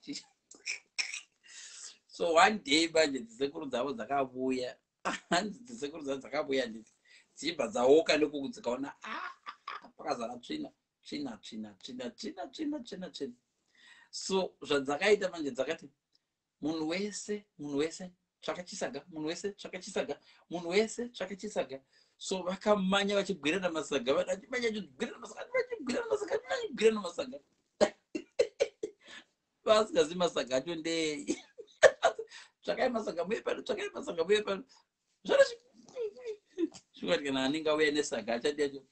S2: so one day manje dzisekuru dzavo dzakavuya hanzi dzisekuru dzavo dzakavuya nditi dzichibva dzaoka nekuku dzikaona ah, pakazara tsvina tsvina tsvina tsvina tsvina tsvina tsvina tsvina. So zvadzakaita manje dzakati munhu wese munhu wese tsvaka chisaga munhu wese tsvaka chisaga munhu wese tsvaka chisaga so vakamanya vachigwirana masaga vachimanya chigwirana masaga vachigwirana masaga vachigwirana masaga vasingazi masaga acho ndei tsvakai masaga muye pano tsvakai masaga muye pano zvana zvingati kana anenge auya nesaga achati acho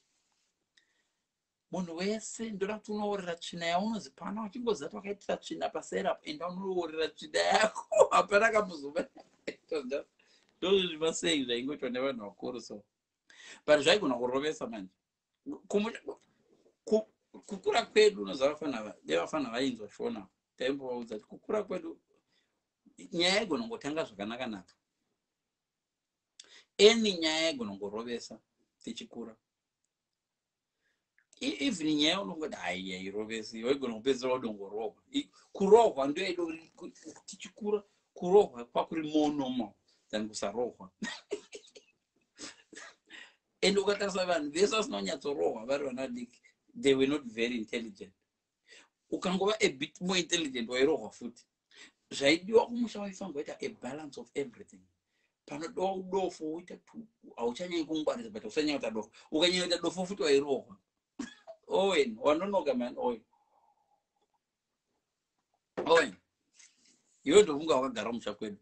S2: munhu wese ndoda kuti unoorera tsvina yaunozi pana uchingoziva kuti wakaitira tsvina paserapo enda unoorera tsvina yako hapana kamuzova ndozvizvimasei zvaingoitwa nevanhu vakuru so but zvaigona kurovesa manje. Kukura kwedu unoziva vafanira vainzwa shona taimbovaudza kuti kukura kwedu nyaya yaigona kungotanga zvakanaka naka eni nyaya yaigona kungorovesa tichikura. Even nyaya yaunongoti hai yairovesi waigona kupedzisira wadongorohwa kurohwa ndoedo tichikura kurohwa kwakuri more normal than kusarohwa and ukatarisa vanhu vese vasina kunyatsorohwa vari vana diki they were not very intelligent. Ukangova abit more intelligent wairohwa futi zvaidiwa kumusha waifanira kuita abalance of everything. Panodowa udofo uita hauchanyanyi kungwarisa but usanyanya kuita dofo ukanyanya kuita dofo futi wairohwa. Owen wanonoka man owen. Owen iwe ndokunga wakagara musha kwedu.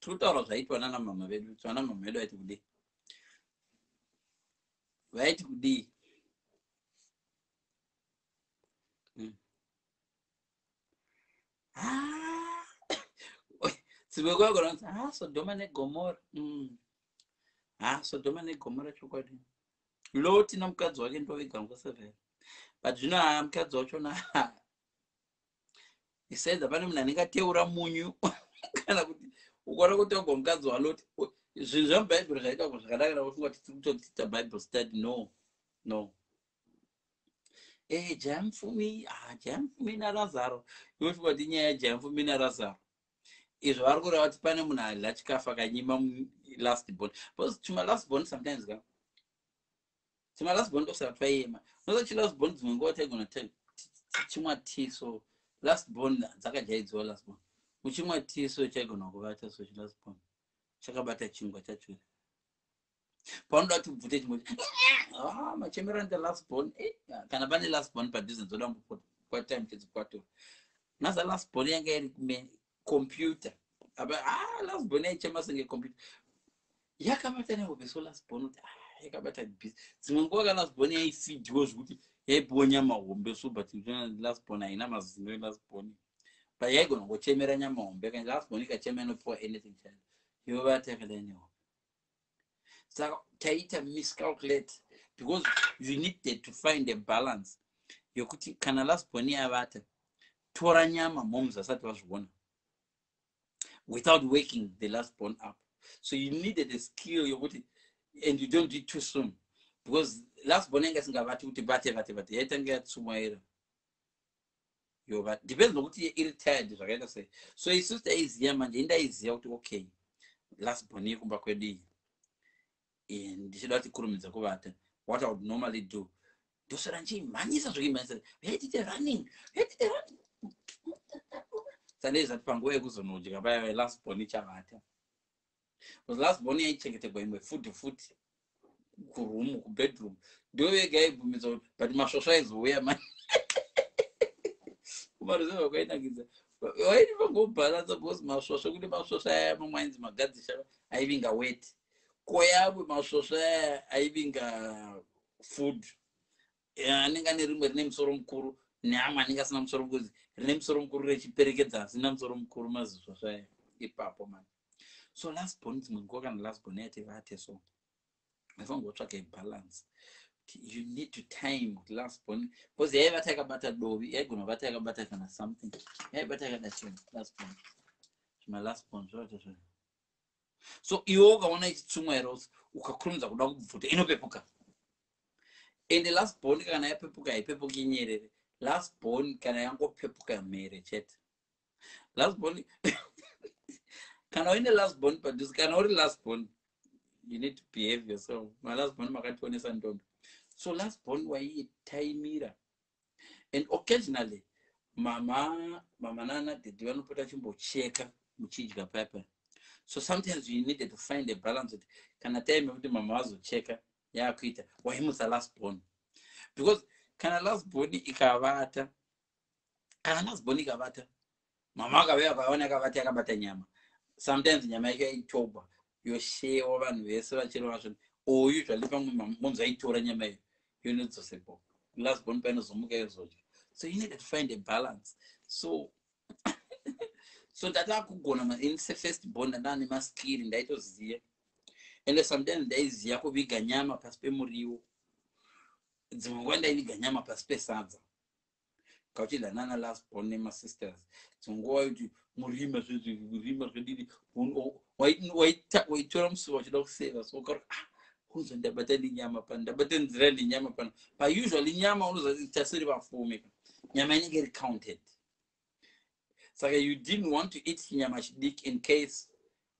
S2: Tiri kutaura zvaitwa nana mama vedu vana mama vedu vaiti kudii vaiti kudii? Dzimwe kwakona kuti ha sodhoma negomora ha sodhoma negomora chokwadi. Loti namukadzi wake ndovega ngosevhera but zvino haa mukadzi wachona isaidza pane munhu anenge ateura munyu. Kana kuti ukaona kuti wagwa mukadzi waloti zvinhu zvamubhaibheri zvaitwa zvakanaka nakufunga kuti tiri kutoita bible study no no. E jaya mupfumi ah, jaya mupfumi narazaro. Inofunga kuti inyaya yajaya mupfumi narazaro. Izvo vari kureva kuti pane munhu adla chikafu akanyima last bon bcause tuma last bon sometimes ka tuma last bon ndosaka twaiyema nosa chi last bon dzimwe nguva taigona tichimwa ti so last bon dzakajaidziwa last bon uchimwa ti so chaigona kuvata so chi last bon chakabata chingwa chachona paunoda kuti ubvute chimwe ah, ah, machamirani the last born. Eh, ah, kana pane last born padisney dzoda mbopota kwatime chedzo kwatora nhasa last born yanga iri kompyuta last born yaichamasenge kompyuta yakabata nehope so last born kuti yakabata bhizi dzimwe nguva ka last born yaifidhiwo zvokuti yaipiwa nyama hombe so but last born haina mazino elast born. But yaigona kuchemera nyama hombe last born ikachema inopiwa anything chaio yovata yakadai nehove saka taita miscalculate because you needed to find a balance yokuti kana lasbon yavata tora nyama moms asati vazviona without waking the lasbon up. So you needed a skill yokuti and you don't do it too soon because lasbon yanga isingavati kuti vate vate vate yaitanga yatsumaira yova depends nokuti iri tired zvakaita sei so isusu taiziva manje indaiziva kuti okay lasbon yekumba kwedu iyi. Ndichida kuti kurumidza kuvata. What i would normally do ndosara nchiimhanyisa zvokuimhanyisa yaitite running. Yaitite running. Sandaizati panguva yekuzonodya paya lasbon ichavata. Bcause lasbon yaichengetegwa imwe futi futi kurumu kubedroom. Ndo vega yaibvumidza kuti but masvosva aizouya ma kumaruzeva kwainakidza waiti pangobhalansa bcause masvosva kuti masvosva aya mamwe ainzi magadzisha aivinga wet koyabwe masvosva aya aivinga food. Anenge ane rimwe rine musoro mukuru neamwe anenge asina musoro mukuru rine musoro mukuru rechiperekedza asina musoro mukuru mazisvosva aya. Ipapo mani so lasbon dzimwe nguva kana lasbon yati vate so aifangotsvaka ibalance you need to time kuti lasbon bcause yaivata yakabata dovi yaigona vata yakabata kana something. Yaibata yakada chii lasbon zvima lasbon zvavata zva so iwe ukaona ichitsumwa here ukakurumidza kuda kubvuta inopepuka. Ende lasbon kana yapepuka haipepuki nyerere. Lasbon kana yangopepuka mhere chete. Lasbon kana uine lasbon padhusi kana uri lasbon you need to behave yourself. Malasbon makationesa ndombe so lasbon waiitaimira and occasionally mama mama nana dedi vanopota chimbocheka muchidya payapaya so sometimes you needed to find a balance kuti kana time yekuti mama vazocheka yaakuita waimusa lasbon because kana lasbon ikavata kana lasbon ikavata mama akauya akaona yakavata yakabata nyama. Sometimes nyama yake yaitobwa yoshewa vanhu vese vachireva zvinhu or usually pamwe munzi aitora nyama iyo yonodzosepo lasbon painozomuka yozodya so you needed to find a balance so so ndata kugona in first born ndaa nemaskiri ndaitoziva ende sometimes ndaiziva kuviga nyama pasi pemuriwo dzimwe nguva ndaiviga nyama pasi pesadza kauchidha nana lasbon nemasisters dzimwe nguva kuti murima zvezvirima zvedidi waitora musuva uchida kuseva so ukauri ah kuzo ndabata nenyama pano ndabata nzira nenyama pano. Pausually nyama unozotasiri vafumi nyama inenge iri counted. Saka you didn't want to eat chinyama chidiki in case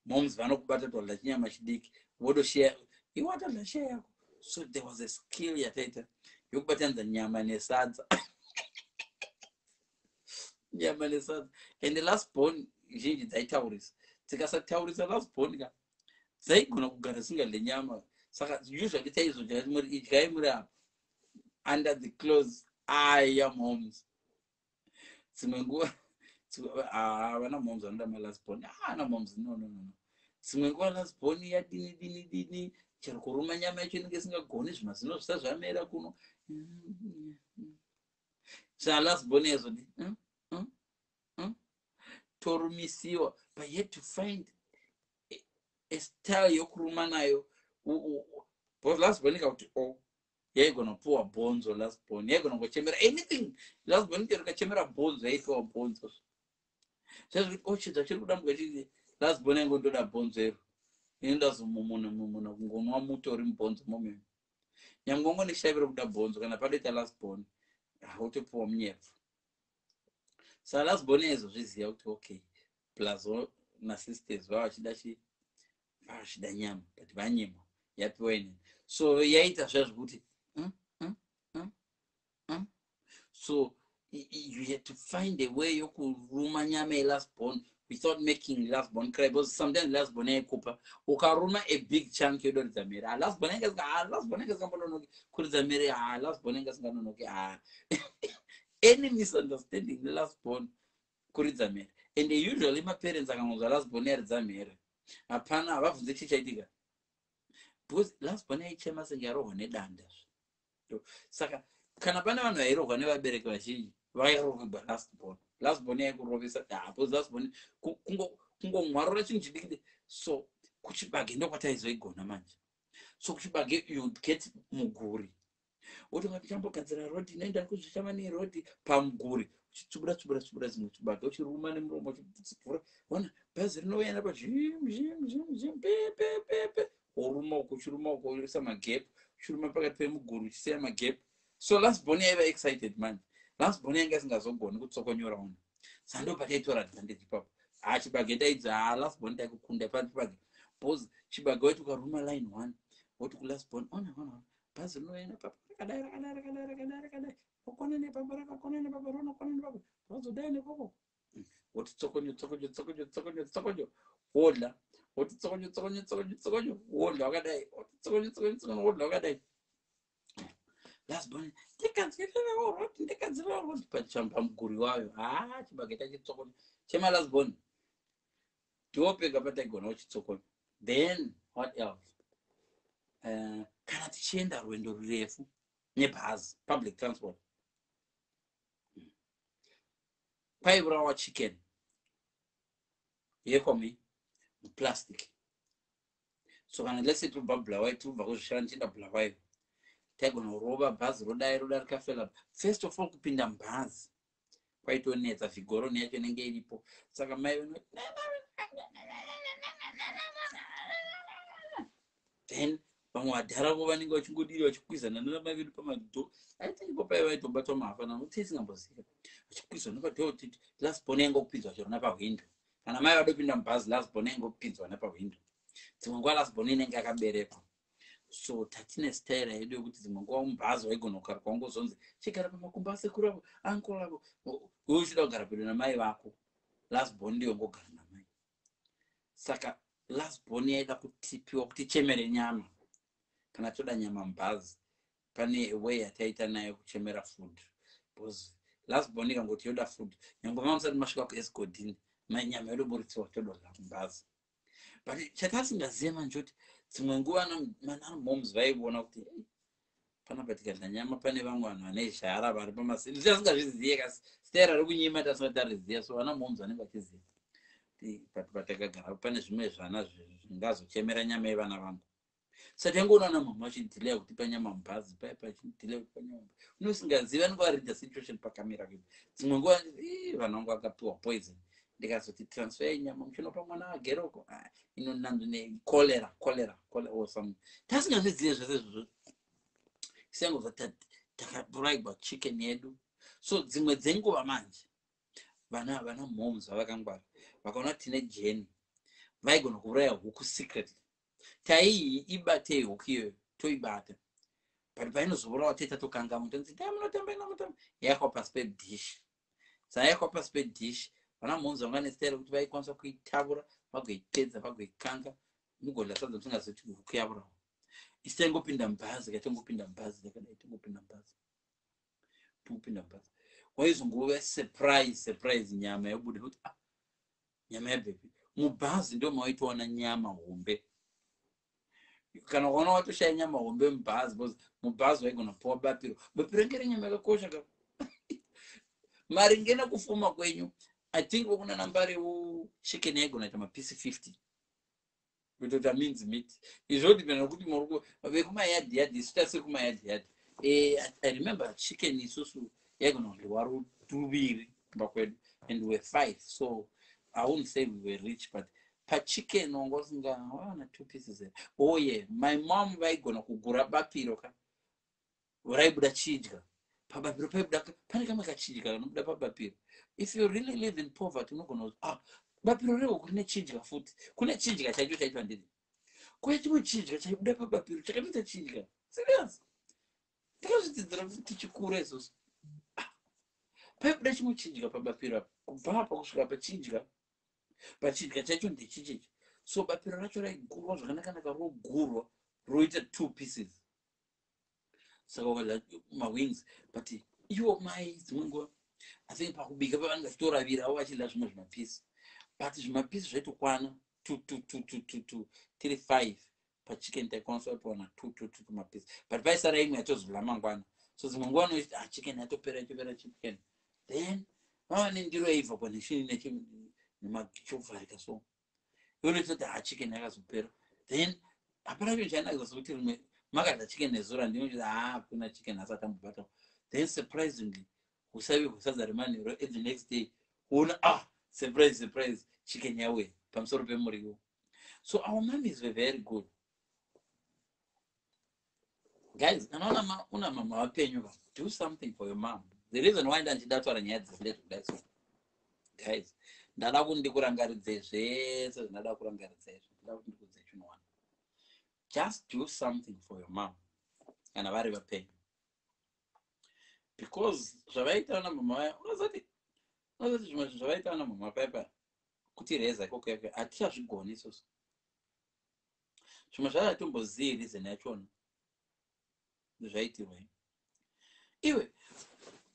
S2: moms vanokubata todla chinyama chidiki wodosheya iwe watodla sheya yako. So there was a skill yataita yokubatanidza nyama nesadza nyama nesadza and last born zhinji dzaitaurisa. Dzikasataurisa last born ka dzaigona kugara singadle nyama saka usually taizodya muri idyai muri apa under the close aya moms dzimwe nguva havana moms vanoda malasbon haana moms no no no dzimwe nguva lasbon yadini dini dini chero kuruma nyama yacho inenge isingagoni zvimazino zvisa zvamera kuno zvalasbon yazodi hm? hm? hm? torumisiwa but yet to find a style yokuruma nayo bcause lasbon ikauti o oh, yaigona kupiwa bhonzo lasbon yaigona ngochemera anything. Lasbon chero kachemera bhonzo yaipiwa bhonzo zvezvikuti ochidza oh, chiri kudambuka chii lasbon aingondoda bhonzo ero inendazomumuna mumuna kungonwa muto uri mubhonzo momene nyange ongo neshaviro kuda bhonzo kana padoita lasbon hautopiwa munyepfu saka lasbon yaizozviziva kuti okay plazo nasisters vava vachida chi vava vachida nyama but vanyimwa yapiwa inini so yaita zvazvokuti hmm? hmm? hmm? so you had to find a way yokuruma nyama yelasbon without making lasbon cry because sometimes lasbon yaikupa ukaruma a big chunk yodoridza mhere lasbon lasbon anga singambononoki kuridza mhere lasbon anga singanonoki any misunderstanding nelasbon kuridza mhere and usually maparents akangonzwa lasbon yaridza mhere hapana havabvunze chii chaitika because lasbon aichema senge yarohwa nedanda saka kana pane vanhu vairohwa nevabereki vazhinji vairovigwa lasbon lasbon yaikurovesa hapo lasbon kungomwarora chinhu chidikide so kuchibage ndokwataizoigona manje. So kuchibage you get muguri. Wotonga tichambogadzira rodi inoenda kuzvichama nerodi pamuguri. Uchitsubura tsubura tsubura zimwe chibage uchiruma nemuromo uchivhura ona bhazi rinouya napa zhim zhim zhim zhim pepepepe woruma uko uchiruma uko uisa magepu uchiruma pakati pemuguru uchisiya magepu so lasbon yaiva excited manje lasbon yanga isingazogoni kutsokonyora una sando pataitora advantage ipapo. Ha chibage taidzi ha lasbon taikukunda pani chibage. Bcause chibage waiti ukaruma line one woti kulasbon ona ona bhazi rinoenda papa rakadai rakadai rakadai rakadai rakadai. Wakona nepapa rakakona nepapa ronakona nepapa vazodai nekoko woti tsokonyo tsokonyo tsokonyo tsokonyo tsokonyo. Wodla woti tsokonyo tsokonyo tsokonyo tsokonyo. Wodla wakadai. Woti tsokonyo tsokonyo tsokonyo wodla wakadai. Lasbon ndikadziriraoroti ndikadziriraoroti pamuguri wayo. Ha chibage tachitsokonyo chemalasbon ndopega pataigona uchitsokonyo then what else? Uh, kana tichienda rwendo rurefu nebhazi public transport. Paivurawa chicken. Yekomi muplastic so kana lese tirubva bulawayo tirubva kuzvishana tienda bulawayo taigona kurova bhazi rodai roda rikafela. First of all kupinda mubhazi kwaitonetsa vigoroni yacho inenge iripo. Saka mai then vamwe vadharavo vanenge vachingodiri vachikwizana nanamai vedu pamadho aitaipo pai vaitobatwa mafa namo teisingamboziva vachikwizwa napadho titi lasbon yainge kupinzwa chero napahwindo kana mai vado kupinda mubhazi lasbon yainge kupinzwa napahwindo dzimwe nguva lasbon inenge yakaberekwa. So tatine staira yedu yekuti dzimwe nguva mubhazi waigona kugara kwangozonzi chigara pamakumba asekuru avo ankol avo uchida kugara pedo namai vako lasbon ndiyo ngogara namai. Saka lasbon yaida kutipiwa kuti chemere nyama. Kana toda nyama mubhazi pane way yataita nayo kuchemera food. Bcause lasbon ikangoti yoda food. Nyange mamusati masvika kuescodin nyama yodo buritsiwa todorla mubhazi but chatasingazive manje kuti dzimwe nguva manamoms vaiona kuti panapa tikadla nyama pane vamwe vanhu vane zhara vari pamasini tiasingazvizive kasi stera rekunyima tasingati tariziva so vana moms vanenge vachiziva patakagara pane zvimwe zvana zvingazochemera nyama yevana vangu. Sati yangoona na mama achidhilaya kutipa nyama mubhazi pai pachidhilaya kutipa nyama unosingazivi anenge varida situation pakamira kuti dzimwe nguva vanhu vangu vakapiwa poison ndikazoti transfer yenyama muchinopa mwana ageroko inonanzo necholera cholera or some tasingazvizive zvese zvozvo siyangobva takapuraigwa chicken yedu. So dzimwe dzenguva manje vana vana moms vavakangwara vakaona tine jeni vaigona kuuraya huku secretly. Taiyi ibatei huku iyoyo toibata. But painozovurawa teta tokangamo tonzi dai munotamba ina mutamba yaikwa pasi pedish sayaikwa pasi pedish vana monzi vanga nesitaira kuti vaikwanisa kuitavura vagoitedza vagoikanga mugodla sadza musingazoti huku yavurawa isi taingopinda mubhazi kaitongopinda mubhazi takadai tongopinda mubhazi tongopinda mubhazi waizongova surprise surprise nyama yabuda kuti ah, nyama yabhepi mubhazi ndo mawaitoona nyama hombe. Kana ukaona watoshaya nyama hombe mubhazi bcause mubhazi waigona puwa bapiro. Bapiro ngere nyama yakakosha ka maringe nekufuma kwenyu i think vakuna namba reuchicken yaigona ita mapisi 50 kutota means meat. Izvo dipenda nokuti moruko vekumayadhi yadhi isu tase kumayadhi yadhi eh, i remember chicken isusu yaigona kudliwa ruviri kumba kwedu and were five so i wouldn't say we were rich but pachicken wanga usinga wana two pieces here oh yeah my mom vaigona kugura bapiro ka raibuda chidya. Pabapiro paibuda pane kamwe kachidya kanobuda pabapiro if you really live in poverty unogona ah bapiro rego kune chidya futi kune chidya chaicho chaitwa ndini? Kune chimwe chidya chaibuda pabapiro chakatoita chidya. Serious? Takazvidzidzira tichikura isusu paibuda chimwe chidya pabapiro apa kubva apa kusvika pachidya pachidya chaicho ndechichechi so bapiro racho raigurwa zvakanakanaka rogurwa roita two pieces. Saka ukadla mawings but iwo mai dzimwe nguva i think pakubika pavanenge vachitoraviravo vachidla zvimwe zvimapisi. But zvimapisi zvaitokwana tiri five pachicken taikwanisa two two tumapisi but paisara imwe yatozodla mangwana so dzimwe nguva noiti ah chicken yatopera yatopera chicken. Then vava nendiro yaibva kwaneshini nemachovarika so. Iwonototi ha chicken yakazopera. Then hapana chinhu chainakisa sokuti rimwe makadla chicken nezura ndinochiti ha hakuna chicken asati ambobata then surprisingly usavi hwesadza remanhero at the next day kuona ah surprise surprise chicken yauya pamusoro pemuriwo so our mummies were very good. Guys kana una mama vapenyu va do something for your mom. The reason why ndanchida kutaura nyaya dzezvidezvo kudai so guys ndada kuti ndikurangaridze zvese zvindada kurangaridza izvo ndada kuti ndikudze chinowani just do something for your mom. Kana vari vapenyu because zvavaitawo namama vaya unozati unozati zvimwe zvinhu zvavaitawo namama paipa kuti reza ikoko yake hatichazvigoni isusu. Zvimwe zvazvatombozii rizeni yachona zvaitirwai iwe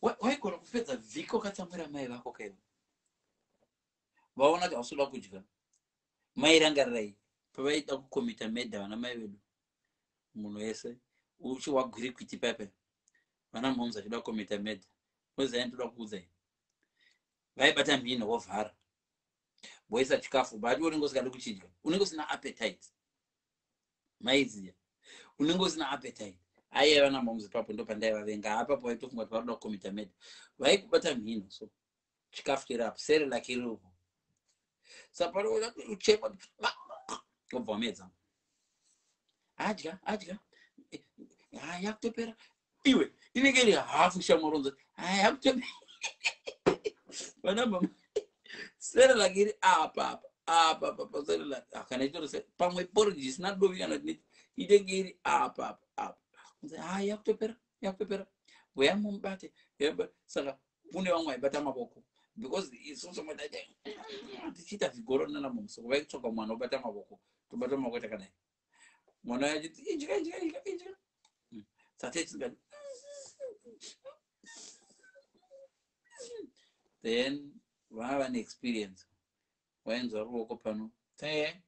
S2: waigona kupedza vhiki wakatsamwira mai vako kaiva vaona kuti hausoda kudya. Mairangarirai pavaida kukomita medha vana mai vedu. Munhu wese uchi wagwirikwiti paipai vana moms achida kukomita medha ozai ndoda kuudzai vaibata mhino vovhara voisa chikafu bati unenge usikadi kuchidya unenge usina appetite. Maiziya unenge usina appetite. Aiva namoms ipapo ndo pandaivavenga apapo vaitofunga kuti varoda kukomita medha vaikubata mhino so chikafu chiriapo sere lakiripo sapauchekwa obva wamedza. Adya adya. Yakutopera. Iwe inenge iri hafu shamwaronza yakutopera vana mama sere lakiri apa apa apa apa sere laki kana itorese pamwe poriji isina dovi kana tineti inenge iri apa apa apa. Ha yakutopera yakutopera. Weya mumubate saka kune vamwe vaibata mavoko because isusu tichiita vigoro nana mumusoko vaikutsvaga mwana obata mavoko tobata mavoko takadai mwana achiti idya idya idya idya satetisingati then vava neexperience. Wainzwa ruoko pano e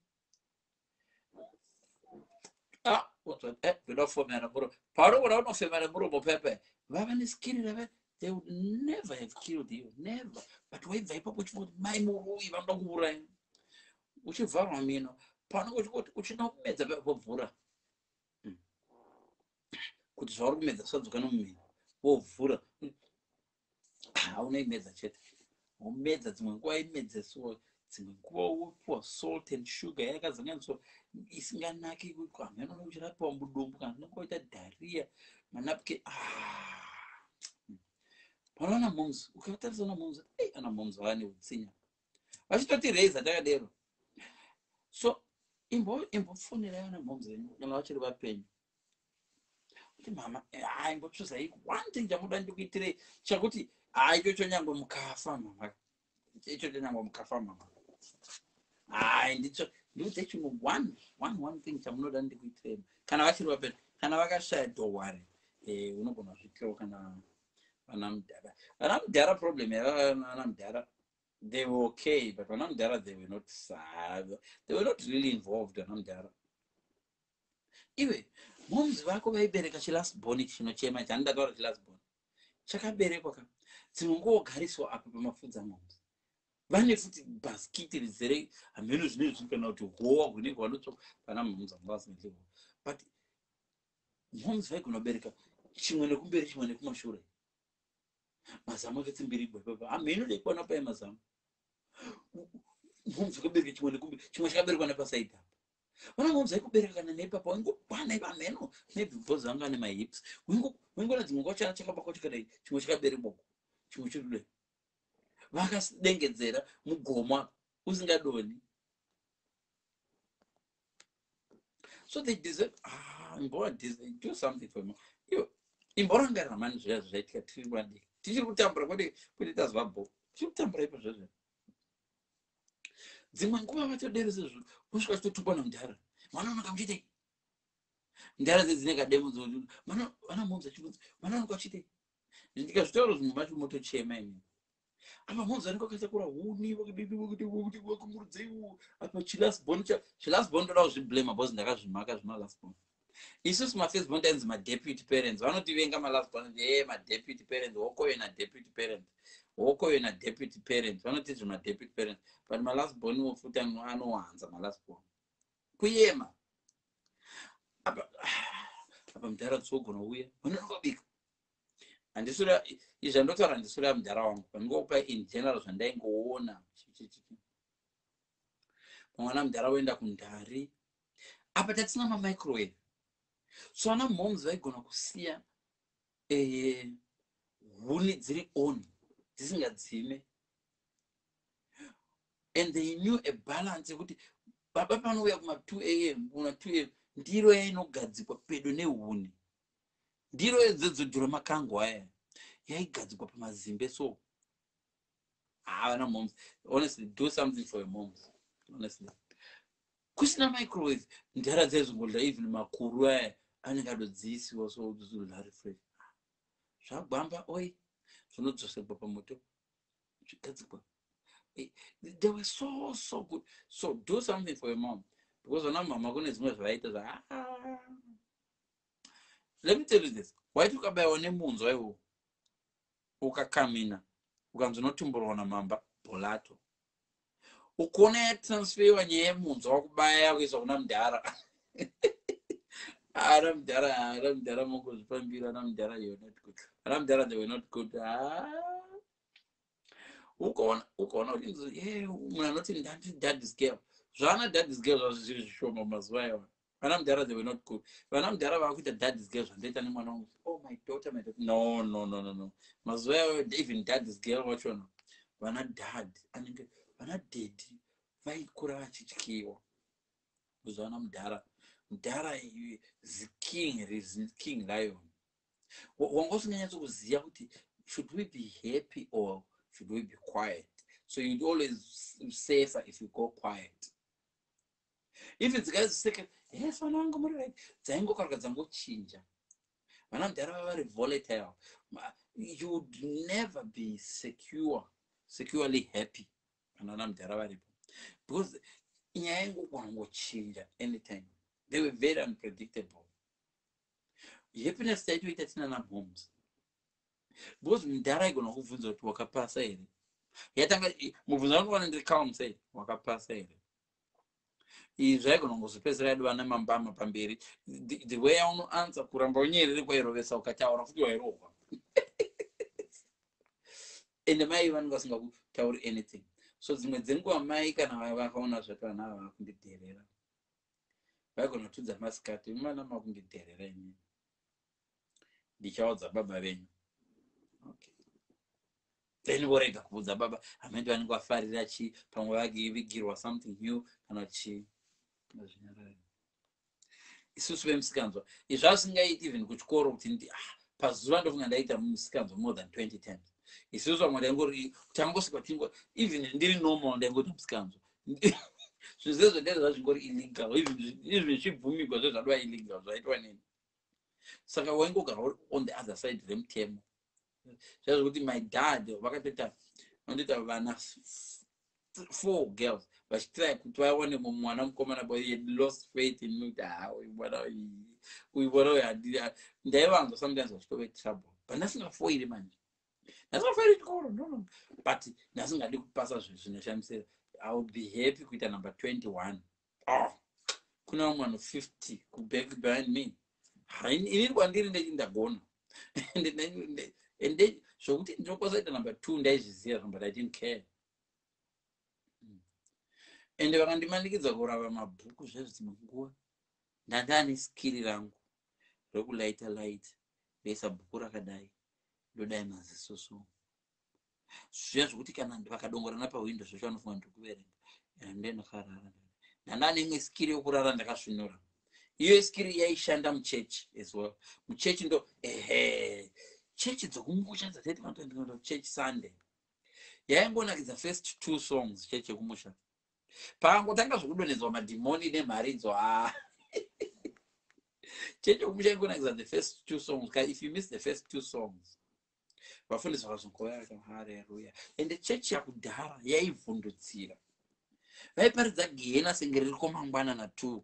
S2: veda kufomera muromo. Paunogona unofemera muromo pepe. Vava neskiri rave they would never have killed you never. But waibva ipapo uchingoti mai murui vanoda kuuraya uchivharwa mino. Panonge uchingoti uchina kumedza vovhura hmm. kuti zvauri kumedza zvisadzoka nomumino vovhura haunoimedza chete. Womedza dzimwe nguva imedze so dzimwe nguva wopiwa salt and sugar yakazanganiswa isinganaki hamenoona uchirapiwa mudumbu kana unenge waita dharia manapke ah panoona moms ukatarisa na moms ei ana moms vane utsinya. Vachitoti raiza takadero so imbopfunerai ana moms enyu kana vachiri vapenyu. Kuti mama hai imbotsvozai one thing chamuda ndikuitirei chakuti hai ichocho nyangwe mukafa mama. Ichocho nyangwe mukafa mama. Hai ndicho ndiudze chimwe one one one thing chamunoda ndikuitirei kana vachiri vapenyu kana vakashaya dowari eh, unogona zvikiro kana vana mudhara vana mudhara problem yavana mudhara they were okay but vana mudhara they were not sad. They were not really involved vana mudhara iwe moms vako vaibereka chilast boni chinochema chandataura chilast boni chakaberekwa ka dzimwe ngogariswa apa pamafudza moms vane futi bhaskiti rizere hameno zvine zviri kana kuti howa hunenge vanotsoka vana moms vanga vasingaitleho but moms vaigona kubereka chimwe nekumberi chimwe nekumashure. Mazamu akatsimbiri gwepapa hameno daikwana pai mazamu. Moms akabereka chimwe nekumberi chimwe chakaberekwa nepasaidi apa. Vana moms aikubereka kana nepapa waingokwana ipameno nebhibhozi vanga ane mahips waingona dzimwe nguva chana chakapakwa chikadai chimwe chakaberekwako vakasidengedzera mugomo apa usingadoni. So they deserve ah, imbova do something for me. Iwo imborangarira mani zviya zvaitika tiri vadiki tichiri kutambura kwete kwete tazva bho tichiri kutambura ipo zvezvo. Dzimwe nguva vatoderese zvo usvika chitotukwa nomudhara mwana unoka muchiitei ndara dzedzine kademudzo vana momza chibudzi mwana unoka uchitei ndikazvitaura zvimwe macho motochema imini
S3: apa mhonzi vanenge vakatakura huni vakudivakudivakudivakumurudzeiwo apa chilasbon chilasbon ndoda kuzviblama bcause ndakazvimaka zvemalasbon isusu mafirstbon tainzi madeputy parents. Vanotivenga malasbon e madeputy parents wokoyo nadeputy parents. Wokoyo nadeputy parents. Vanotizvi madeputy parents. But malasbon wofuti anowanza malasbon kuyema. Apa apa mudhara dzogona uya vanonokabika handisura izvi andotaura handisura mudhara wangu vandingopa in general zvandaingoona mwana mudhara woenda kundari. Apa tatisina mamicrowave. So ana moms vaigona kusiya huni dziri on dzisingadzime. And they knew a balance yekuti baba panouya kuma2 am kuna 2 am ndiro yainogadzikwa pedo nehuni ndiro edzedzo dhura makangwa aya. Yaigadzikwa pamazimbe so havana moms. Honestly do something for your moms. Honestly. Kusina microwave ndara dzaizongodla even makuru aya anenge adodziisiwa sodzodzodla refresh zvagwamba oi zvinodzoserwa pamoto. Zvigadzikwa. They were so so good. So do something for your mom. Because ona mama kune zvimwe zvavaita zva let me tell you this. Waiti ukabayiwa nemunzwa iwo ukakamina. Ukanzi unotumburwa namamba bholato ukuona yatransferiwa nyaya yemunzwa wakubaya kuiswa kuna mudhara ana mudhara ana mudhara mongozvipambira ana mudhara ana mudhara they were not good. Ukaona ukaona kuti munhu anoti ndati dadis girl. Zvaana dadis girl zvazvo zviri zvishoma mazuva iwa vana mudhara they were not good vana mudhara vava kuita dadis girl zvandoita nemwana wangu. Oh my daughter my daughter. No no no no no. Mazuva iwa even dadis girl vachona vana dad anenge vana dedi vaikura vachityiwa. Kuzva vana mudhara mudhara ziking king lion. Wanga usinganyatsokuziva kuti should we be happy or should we be quiet? So you'd always safer if you go quiet. If dzikaziseke yes vana vangu muri right. Dzaingokaruka dzangochinja vana mudhara vava vari volatile. You would never be secure securely happy kana vana mudhara varipo. Because nyaya ingogona ngochinja anytime. They were very unpredictable. Happiness taitoita tina nahomes because mudhara aigona kubvunza kuti wakapasa here? Yatanga mubvunzo anowana ndiri calm sei wakapasa here zvaigona kuzopedzera yadi vana mambama pamberi. The way yaunoansa kuramba unyerere kwairovesa ukataura futi wairohwa. Ende mai vanenge vasingakutauri anything. So dzimwe dzenguva mai kana vakaona zvati vana ava vakundidherera. Vaigona kutudza masikati mumana makundidherera inini ndichaudza baba venyu then vorega kubudza baba hamendi vanenge vafarira chii? Pamwe vagivigirwa something new kana chii? Isusu vemusikanzwa izvi zvasingaiti even kuchikoro kuti ah, pazuva ndofunga ndaita musikanzwa more than 20 times isusu vamwe ndaingori tangosvika tingo even ndiri normal ndaingoti musikanzwa. Zvinhu zvezvo ndai zvazvingori illegal even zvichibvumigwa zve zvadova illegal zvaitwa nini? Saka waingogara on the other side remutemo zvazvokuti my dad vakatoita vandoita vana four girls vachitrai kuti vaone mumwana mukomana lost faith in me kuti ha uyu mwana uyu mwana handii ndaivanzwa sometimes vachitove trouble but ndasingafoiri manje. Ndasingafoiri chikoro no but ndasingadi kupasa zvinhu zvinoshamisira i will be happy kuita number 21 oh, kuna vamwe vanhu 50 kuback behind me. Inini kwandiri ndei ndagona ende zvokuti ndinokosaita number 2 ndaizviziva but i didn't care. Ende vakandimandikidza kurava mabhuku zvezvimwe nguva ndandaane skiri rangu rekulaita light ndoisa bhuku rakadai ndodai mazisoso zviya zvokuti kana vakadongorana pawindo zvesho vanofunga ndikuverenga ndendakarara ndandaane imwe skiri yokurara ndakasvinura iyo skiri yaishanda muchechi as well. Muchechi ndo ehe chechi dzokumusha dzataiti chechi sunday. Yaingonakidza first two songs chechi yekumusha pangotanga zvokudonhedzwa madhimoni nemharidzo a cheche kumusha ingonakisa the first two songs ka if you miss the first two songs vafundisi vakazongouya hareruya ende chechi yakudhara yaivhundutsira. Vaiparidza gehena senge riri komangwanana tu